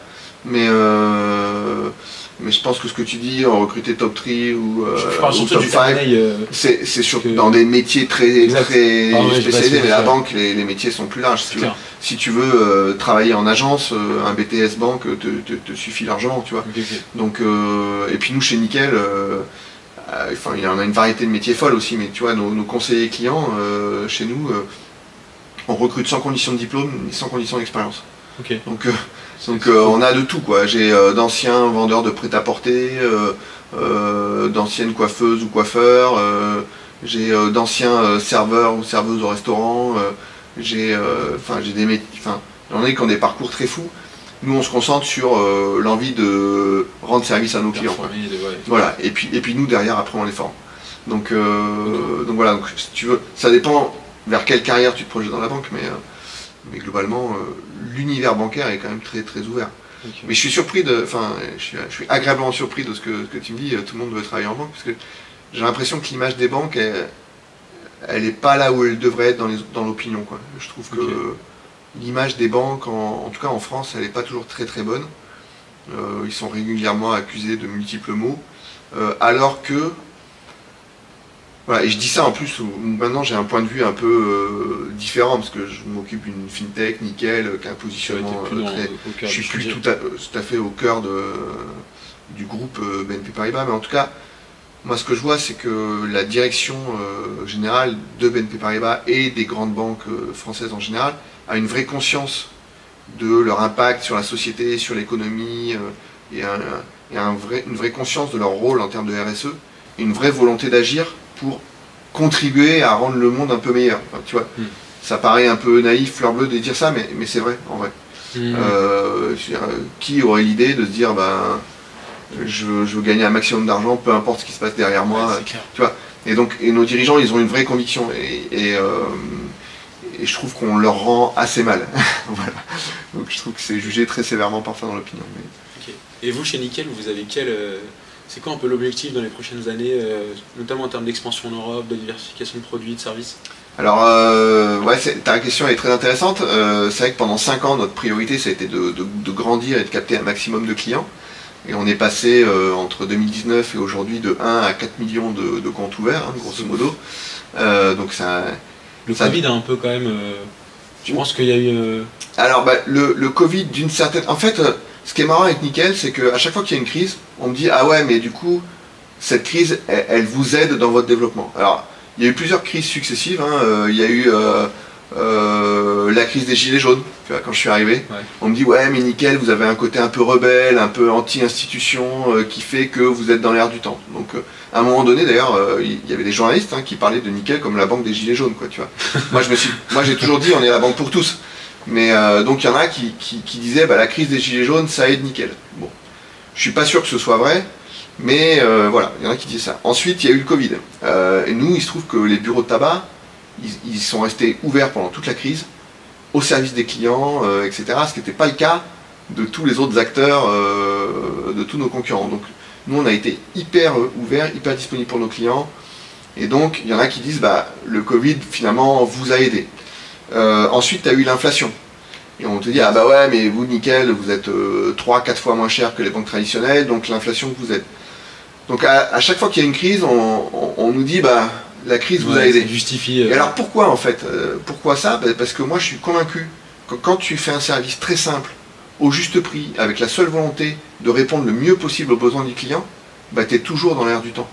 Mais euh, mais je pense que ce que tu dis, en recruter top 3 ou, euh, top 5, euh, c'est dans des métiers très, très spécialisés, mais la banque, les, métiers sont plus larges. Si tu, veux, euh, travailler en agence, un BTS banque te, suffit largement, tu vois. Donc, et puis nous, chez Nickel, enfin, il y en a une variété de métiers folles aussi, mais tu vois, nos, conseillers clients, chez nous, on recrute sans condition de diplôme, sans condition d'expérience. Donc, donc euh, on a de tout quoi. J'ai euh, d'anciens vendeurs de prêt-à-porter, euh, d'anciennes coiffeuses ou coiffeurs, j'ai d'anciens serveurs ou serveuses au restaurant, j'ai enfin j'ai des enfin j'en ai qui ont des parcours très fous. Nous on se concentre sur l'envie de rendre service à nos clients. Voilà, et puis et puis nous derrière après on les forme. Donc, donc voilà, donc, si tu veux, ça dépend vers quelle carrière tu te projettes dans la banque, mais mais globalement, euh, l'univers bancaire est quand même très très ouvert. Mais je suis surpris de, enfin, je suis, agréablement surpris de ce que, tu me dis. Tout le monde veut travailler en banque parce que j'ai l'impression que l'image des banques, elle, n'est pas là où elle devrait être dans l'opinion. Je trouve que l'image des banques, en, tout cas en France, elle n'est pas toujours très très bonne. Euh, ils sont régulièrement accusés de multiples maux, euh, alors que voilà, et je dis ça en plus où maintenant j'ai un point de vue un peu euh, différent parce que je m'occupe d'une fintech nickel, euh, qui a un positionnement euh, très. je suis plus tout à, fait au cœur de, du groupe BNP Paribas, mais en tout cas, moi ce que je vois c'est que la direction générale de BNP Paribas et des grandes banques françaises en général a une vraie conscience de leur impact sur la société, sur l'économie, et, un, vrai, une vraie conscience de leur rôle en termes de RSE, et une vraie volonté d'agir pour contribuer à rendre le monde un peu meilleur. tu vois, hmm. ça paraît un peu naïf, fleur bleue de dire ça, mais, mais c'est vrai, en vrai. Hmm. Euh, qui aurait l'idée de se dire, ben, je, veux gagner un maximum d'argent, peu importe ce qui se passe derrière moi. tu vois et donc, et nos dirigeants, ils ont une vraie conviction. Et, euh, et, je trouve qu'on leur rend assez mal. voilà. Donc je trouve que c'est jugé très sévèrement parfois dans l'opinion. Et vous, chez Nickel, vous avez quel... Euh, c'est quoi un peu l'objectif dans les prochaines années, euh, notamment en termes d'expansion en Europe, de diversification de produits, de services? Alors, euh, ouais, ta question est très intéressante. Euh, c'est vrai que pendant 5 ans, notre priorité, ça a été de, grandir et de capter un maximum de clients. Et on est passé entre 2019 et aujourd'hui de 1 à 4 millions de, comptes ouverts, hein, grosso modo. donc ça, le Covid a un peu quand même. tu penses qu'il y a eu. Alors, bah, le, le, Covid, d'une certaine. En fait, ce qui est marrant avec Nickel, c'est qu'à chaque fois qu'il y a une crise, on me dit Ah ouais, mais du coup, cette crise, elle, vous aide dans votre développement. Alors, il y a eu plusieurs crises successives. Hein. Euh, il y a eu euh, euh, la crise des Gilets jaunes, quand je suis arrivé. On me dit Ouais, mais Nickel, vous avez un côté un peu rebelle, un peu anti-institution, qui fait que vous êtes dans l'air du temps. Donc, à un moment donné, d'ailleurs, il y avait des journalistes hein, qui parlaient de Nickel comme la banque des Gilets jaunes. Quoi, tu vois. moi, je me suis, moi, j'ai toujours dit On est la banque pour tous. Mais euh, donc il y en a qui, disaient bah, la crise des gilets jaunes, ça aide nickel. Bon, je suis pas sûr que ce soit vrai, mais euh, voilà, il y en a qui disaient ça. Ensuite, il y a eu le Covid. Euh, et nous, il se trouve que les bureaux de tabac, ils, sont restés ouverts pendant toute la crise, au service des clients, etc. Ce qui n'était pas le cas de tous les autres acteurs, de tous nos concurrents. Donc nous, on a été hyper ouverts, hyper disponibles pour nos clients. Et donc, il y en a qui disent, bah, le Covid, finalement, vous a aidé. Euh, ensuite, tu as eu l'inflation. Et on te dit, ah bah ouais, mais vous, nickel, vous êtes 3-4 euh, fois moins cher que les banques traditionnelles, donc l'inflation que vous êtes. Donc à, chaque fois qu'il y a une crise, on, nous dit, bah la crise vous a aidé. Justifie. Et alors pourquoi en fait euh, Pourquoi ça? Bah, Parce que moi je suis convaincu que quand tu fais un service très simple au juste prix, avec la seule volonté de répondre le mieux possible aux besoins du client, bah, tu es toujours dans l'air du temps.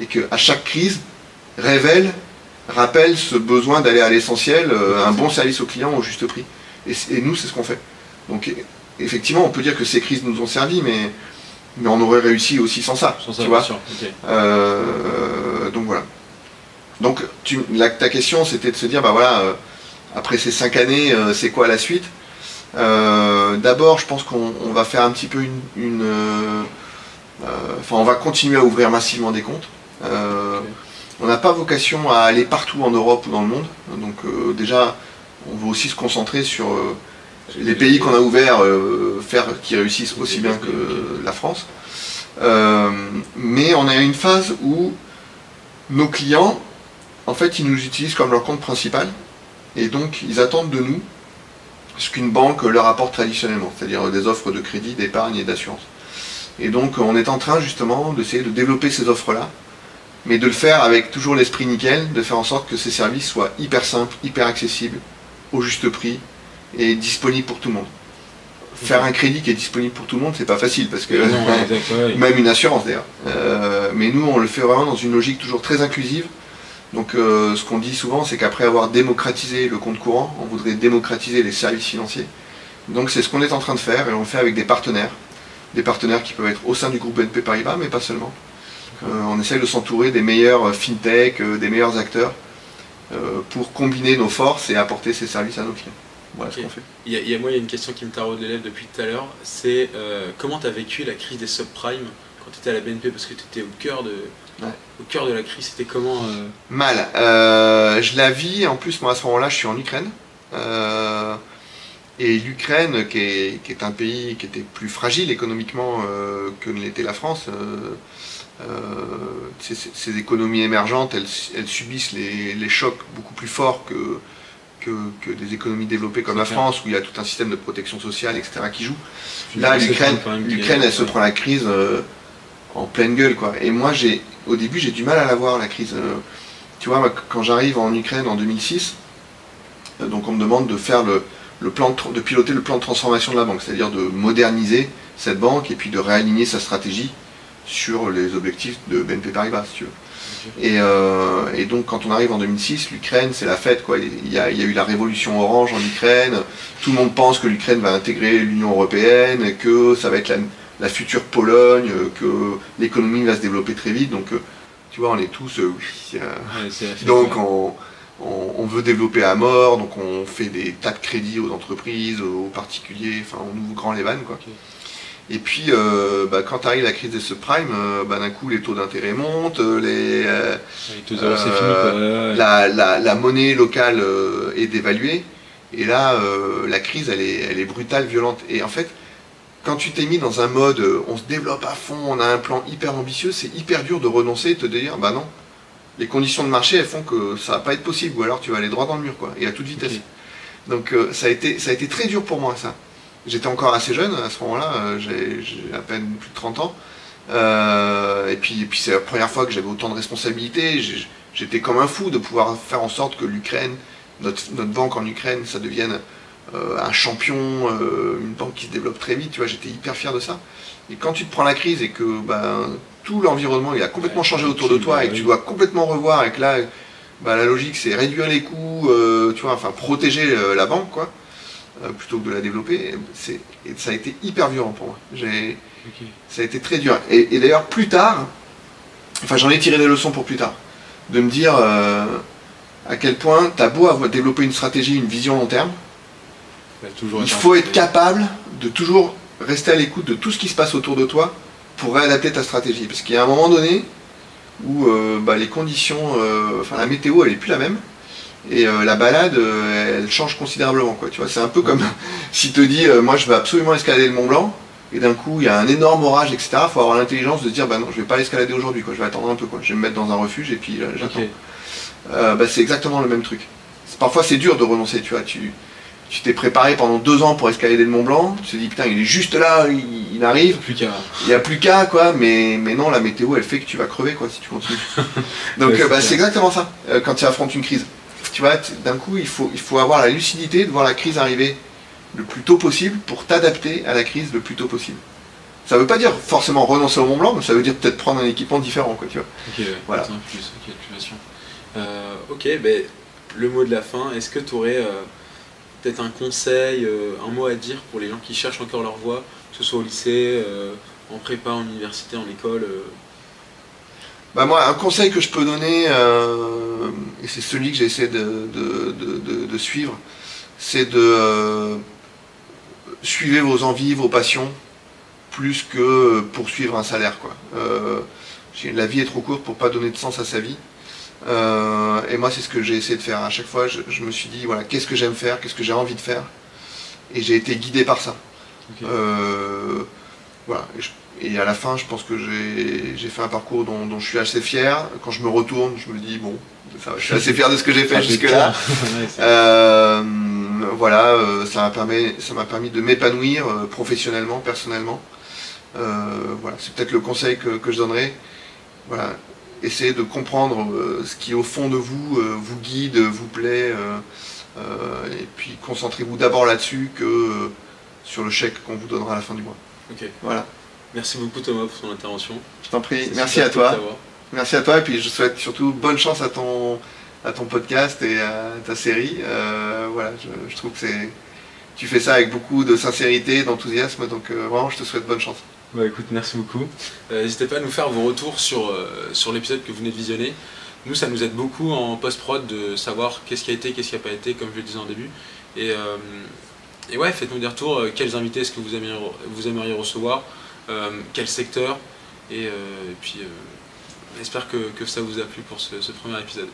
Et qu'à chaque crise, révèle, rappelle ce besoin d'aller à l'essentiel, euh, un bon service au client au juste prix. Et, et nous, c'est ce qu'on fait. Donc effectivement, on peut dire que ces crises nous ont servi, mais, mais on aurait réussi aussi sans ça. Sans ça, tu vois. Euh, donc voilà. Donc tu, la- ta question c'était de se dire bah voilà euh, après ces cinq années euh, c'est quoi la suite? D'abord je pense qu'on on va faire un petit peu une, enfin on va continuer à ouvrir massivement des comptes. On n'a pas vocation à aller partout en Europe ou dans le monde. Donc euh, déjà on veut aussi se concentrer sur euh, les pays qu'on a ouverts, euh, faire qui réussissent aussi bien que la France. Mais on a une phase où nos clients, en fait, ils nous utilisent comme leur compte principal, et donc ils attendent de nous ce qu'une banque leur apporte traditionnellement, c'est-à-dire des offres de crédit, d'épargne et d'assurance. Et donc on est en train justement d'essayer de développer ces offres-là, mais de le faire avec toujours l'esprit nickel, de faire en sorte que ces services soient hyper simples, hyper accessibles, au juste prix, et disponibles pour tout le monde. Faire un crédit qui est disponible pour tout le monde, c'est pas facile parce que Non, exact, ouais. même une assurance d'ailleurs. Euh, mais nous, on le fait vraiment dans une logique toujours très inclusive. Donc, euh, ce qu'on dit souvent, c'est qu'après avoir démocratisé le compte courant, on voudrait démocratiser les services financiers. Donc, c'est ce qu'on est en train de faire et on le fait avec des partenaires. Des partenaires qui peuvent être au sein du groupe BNP Paribas, mais pas seulement. Euh, on essaye de s'entourer des meilleurs euh, fintech, euh, des meilleurs acteurs pour combiner nos forces et apporter ces services à nos clients. Voilà ce qu'on fait. Il y a, il y a- moi, il y a une question qui me taraude les lèvres depuis tout à l'heure. C'est euh, comment tu as vécu la crise des subprimes quand tu étais à la BNP Parce que tu étais au cœur de, Ouais. au cœur de la crise. C'était comment euh, Mal. Euh, je la vis, en plus, moi à ce moment-là, je suis en Ukraine. Et l'Ukraine, qui est, qui est un pays qui était plus fragile économiquement que ne l'était la France, ces, ces- économies émergentes, elles, elles subissent les, les chocs beaucoup plus forts que, que, que des économies développées comme la clair. France, où il y a tout un système de protection sociale, etc., qui joue. Là, l'Ukraine, l'Ukraine, elle se prend la crise euh, en pleine gueule, quoi. Et moi, j'ai, au début, j'ai du mal à la voir, la crise. Euh, tu vois, moi, quand j'arrive en Ukraine en 2006, euh, donc on me demande de faire le, le plan de piloter le plan de transformation de la banque, c'est-à-dire de moderniser cette banque et puis de réaligner sa stratégie sur les objectifs de BNP Paribas, si tu veux. Et, euh, et donc quand on arrive en 2006, l'Ukraine c'est la fête quoi. Il y, a, il y a eu la révolution orange en Ukraine. Tout le monde pense que l'Ukraine va intégrer l'Union européenne, que ça va être la, la future Pologne, que l'économie va se développer très vite. Donc euh, tu vois, on est tous euh, oui. euh, Ouais, donc on, on- on veut développer à mort, donc on fait des tas de crédits aux entreprises, aux particuliers, enfin on ouvre grand les vannes quoi. Et puis euh, bah, quand arrive la crise des subprimes, euh, bah, d'un coup les taux d'intérêt montent, les, euh, tout fini. Ouais, la, la- la monnaie locale euh, est dévaluée. Et là, la crise, elle est, elle est brutale, violente. Et en fait, quand tu t'es mis dans un mode, on se développe à fond, on a un plan hyper ambitieux, c'est hyper dur de renoncer et de te dire, bah non, les conditions de marché, elles font que ça va pas être possible, ou alors tu vas aller droit dans le mur, quoi, et à toute vitesse. Donc ça, a été, ça a été très dur pour moi, ça. J'étais encore assez jeune à ce moment-là, euh, j'ai à peine plus de 30 ans. Euh, et puis, et puis c'est la première fois que j'avais autant de responsabilités. J'étais comme un fou de pouvoir faire en sorte que l'Ukraine, notre, notre banque en Ukraine, ça devienne euh, un champion, euh, une banque qui se développe très vite. Tu vois, j'étais hyper fier de ça. Et quand tu te prends la crise et que ben, tout l'environnement il a complètement Ouais, changé autour de toi bah et que tu dois complètement revoir et que là, bah, la logique c'est réduire les coûts, tu vois, enfin protéger la banque quoi, euh, plutôt que de la développer. C'est, ça a été hyper violent pour moi. J'ai, ça a été très dur. Et, et d'ailleurs, plus tard, enfin j'en ai tiré des leçons pour plus tard, de me dire euh, à quel point tu as beau avoir développé une stratégie, une vision long terme, il faut être capable de toujours rester à l'écoute de tout ce qui se passe autour de toi pour réadapter ta stratégie. Parce qu'il y a un moment donné où euh, bah, les conditions, enfin la météo elle est plus la même. Et euh, la balade, euh, elle change considérablement. Quoi, tu vois, c'est un peu comme si te dis, euh, moi je veux absolument escalader le Mont Blanc, et d'un coup il y a un énorme orage, etc. Il faut avoir l'intelligence de dire, bah non, je vais pas l'escalader aujourd'hui, quoi. Je vais attendre un peu, quoi. Je vais me mettre dans un refuge et puis j'attends. Bah, c'est exactement le même truc. Parfois c'est dur de renoncer, tu vois. Tu tu t'es préparé pendant deux ans pour escalader le Mont Blanc, tu te dis putain il est juste là, il, il arrive, Plus qu'à. il n'y a plus qu'à quoi, mais, mais non la météo elle fait que tu vas crever quoi si tu continues. Donc Ouais, bah, c'est exactement ça quand tu affrontes une crise. Tu vois, d'un coup il faut, il faut avoir la lucidité de voir la crise arriver le plus tôt possible pour t'adapter à la crise le plus tôt possible. Ça veut pas dire forcément renoncer au Mont Blanc, mais ça veut dire peut-être prendre un équipement différent, quoi, tu vois. Ok, Voilà. attends, plus, ok. Euh, ok, ben, le mot de la fin, est-ce que tu aurais peut-être un conseil, euh, un mot à dire pour les gens qui cherchent encore leur voie, que ce soit au lycée, euh, en prépa, en université, en école euh, Bah moi, un conseil que je peux donner, euh, et c'est celui que j'essaie de, de- de- de- de suivre, c'est de euh, suivre vos envies, vos passions, plus que poursuivre un salaire. Quoi. Euh, j'ai- la vie est trop courte pour pas donner de sens à sa vie. Euh, et moi, c'est ce que j'ai essayé de faire. À chaque fois, je, je me suis dit, voilà, qu'est-ce que j'aime faire, qu'est-ce que j'ai envie de faire? Et j'ai été guidé par ça. Voilà. Et, je- et à la fin, je pense que j'ai fait un parcours dont, dont je suis assez fier. Quand je me retourne, je me dis, bon, ça je suis assez fier de ce que j'ai fait Ah, jusque-là. Euh, voilà, euh, ça m'a permis, de m'épanouir euh, professionnellement, personnellement. Euh, voilà, c'est peut-être le conseil que, que je donnerais. Voilà, essayez de comprendre euh, ce qui au fond de vous euh, vous guide, vous plaît, et puis concentrez-vous d'abord là-dessus que sur le chèque qu'on vous donnera à la fin du mois. Ok. Voilà, Merci beaucoup Thomas pour ton intervention. je t'en prie. Merci à toi. Merci à toi, et puis je souhaite surtout bonne chance à ton, à ton podcast et à ta série. Euh, voilà, je, je trouve que c'est, tu fais ça avec beaucoup de sincérité, d'enthousiasme, donc euh, vraiment, je te souhaite bonne chance. Bah écoute, merci beaucoup. Euh, N'hésitez pas à nous faire vos retours sur, sur l'épisode que vous venez de visionner. Nous, ça nous aide beaucoup en post-prod de savoir qu'est-ce qui a été, qu'est-ce qui n'a pas été, comme je le disais en début. Et, et ouais, faites-nous des retours. euh, quels invités est-ce que vous aimeriez, recevoir euh, Quel secteur Et, euh, puis, j'espère que, ça vous a plu pour ce premier épisode.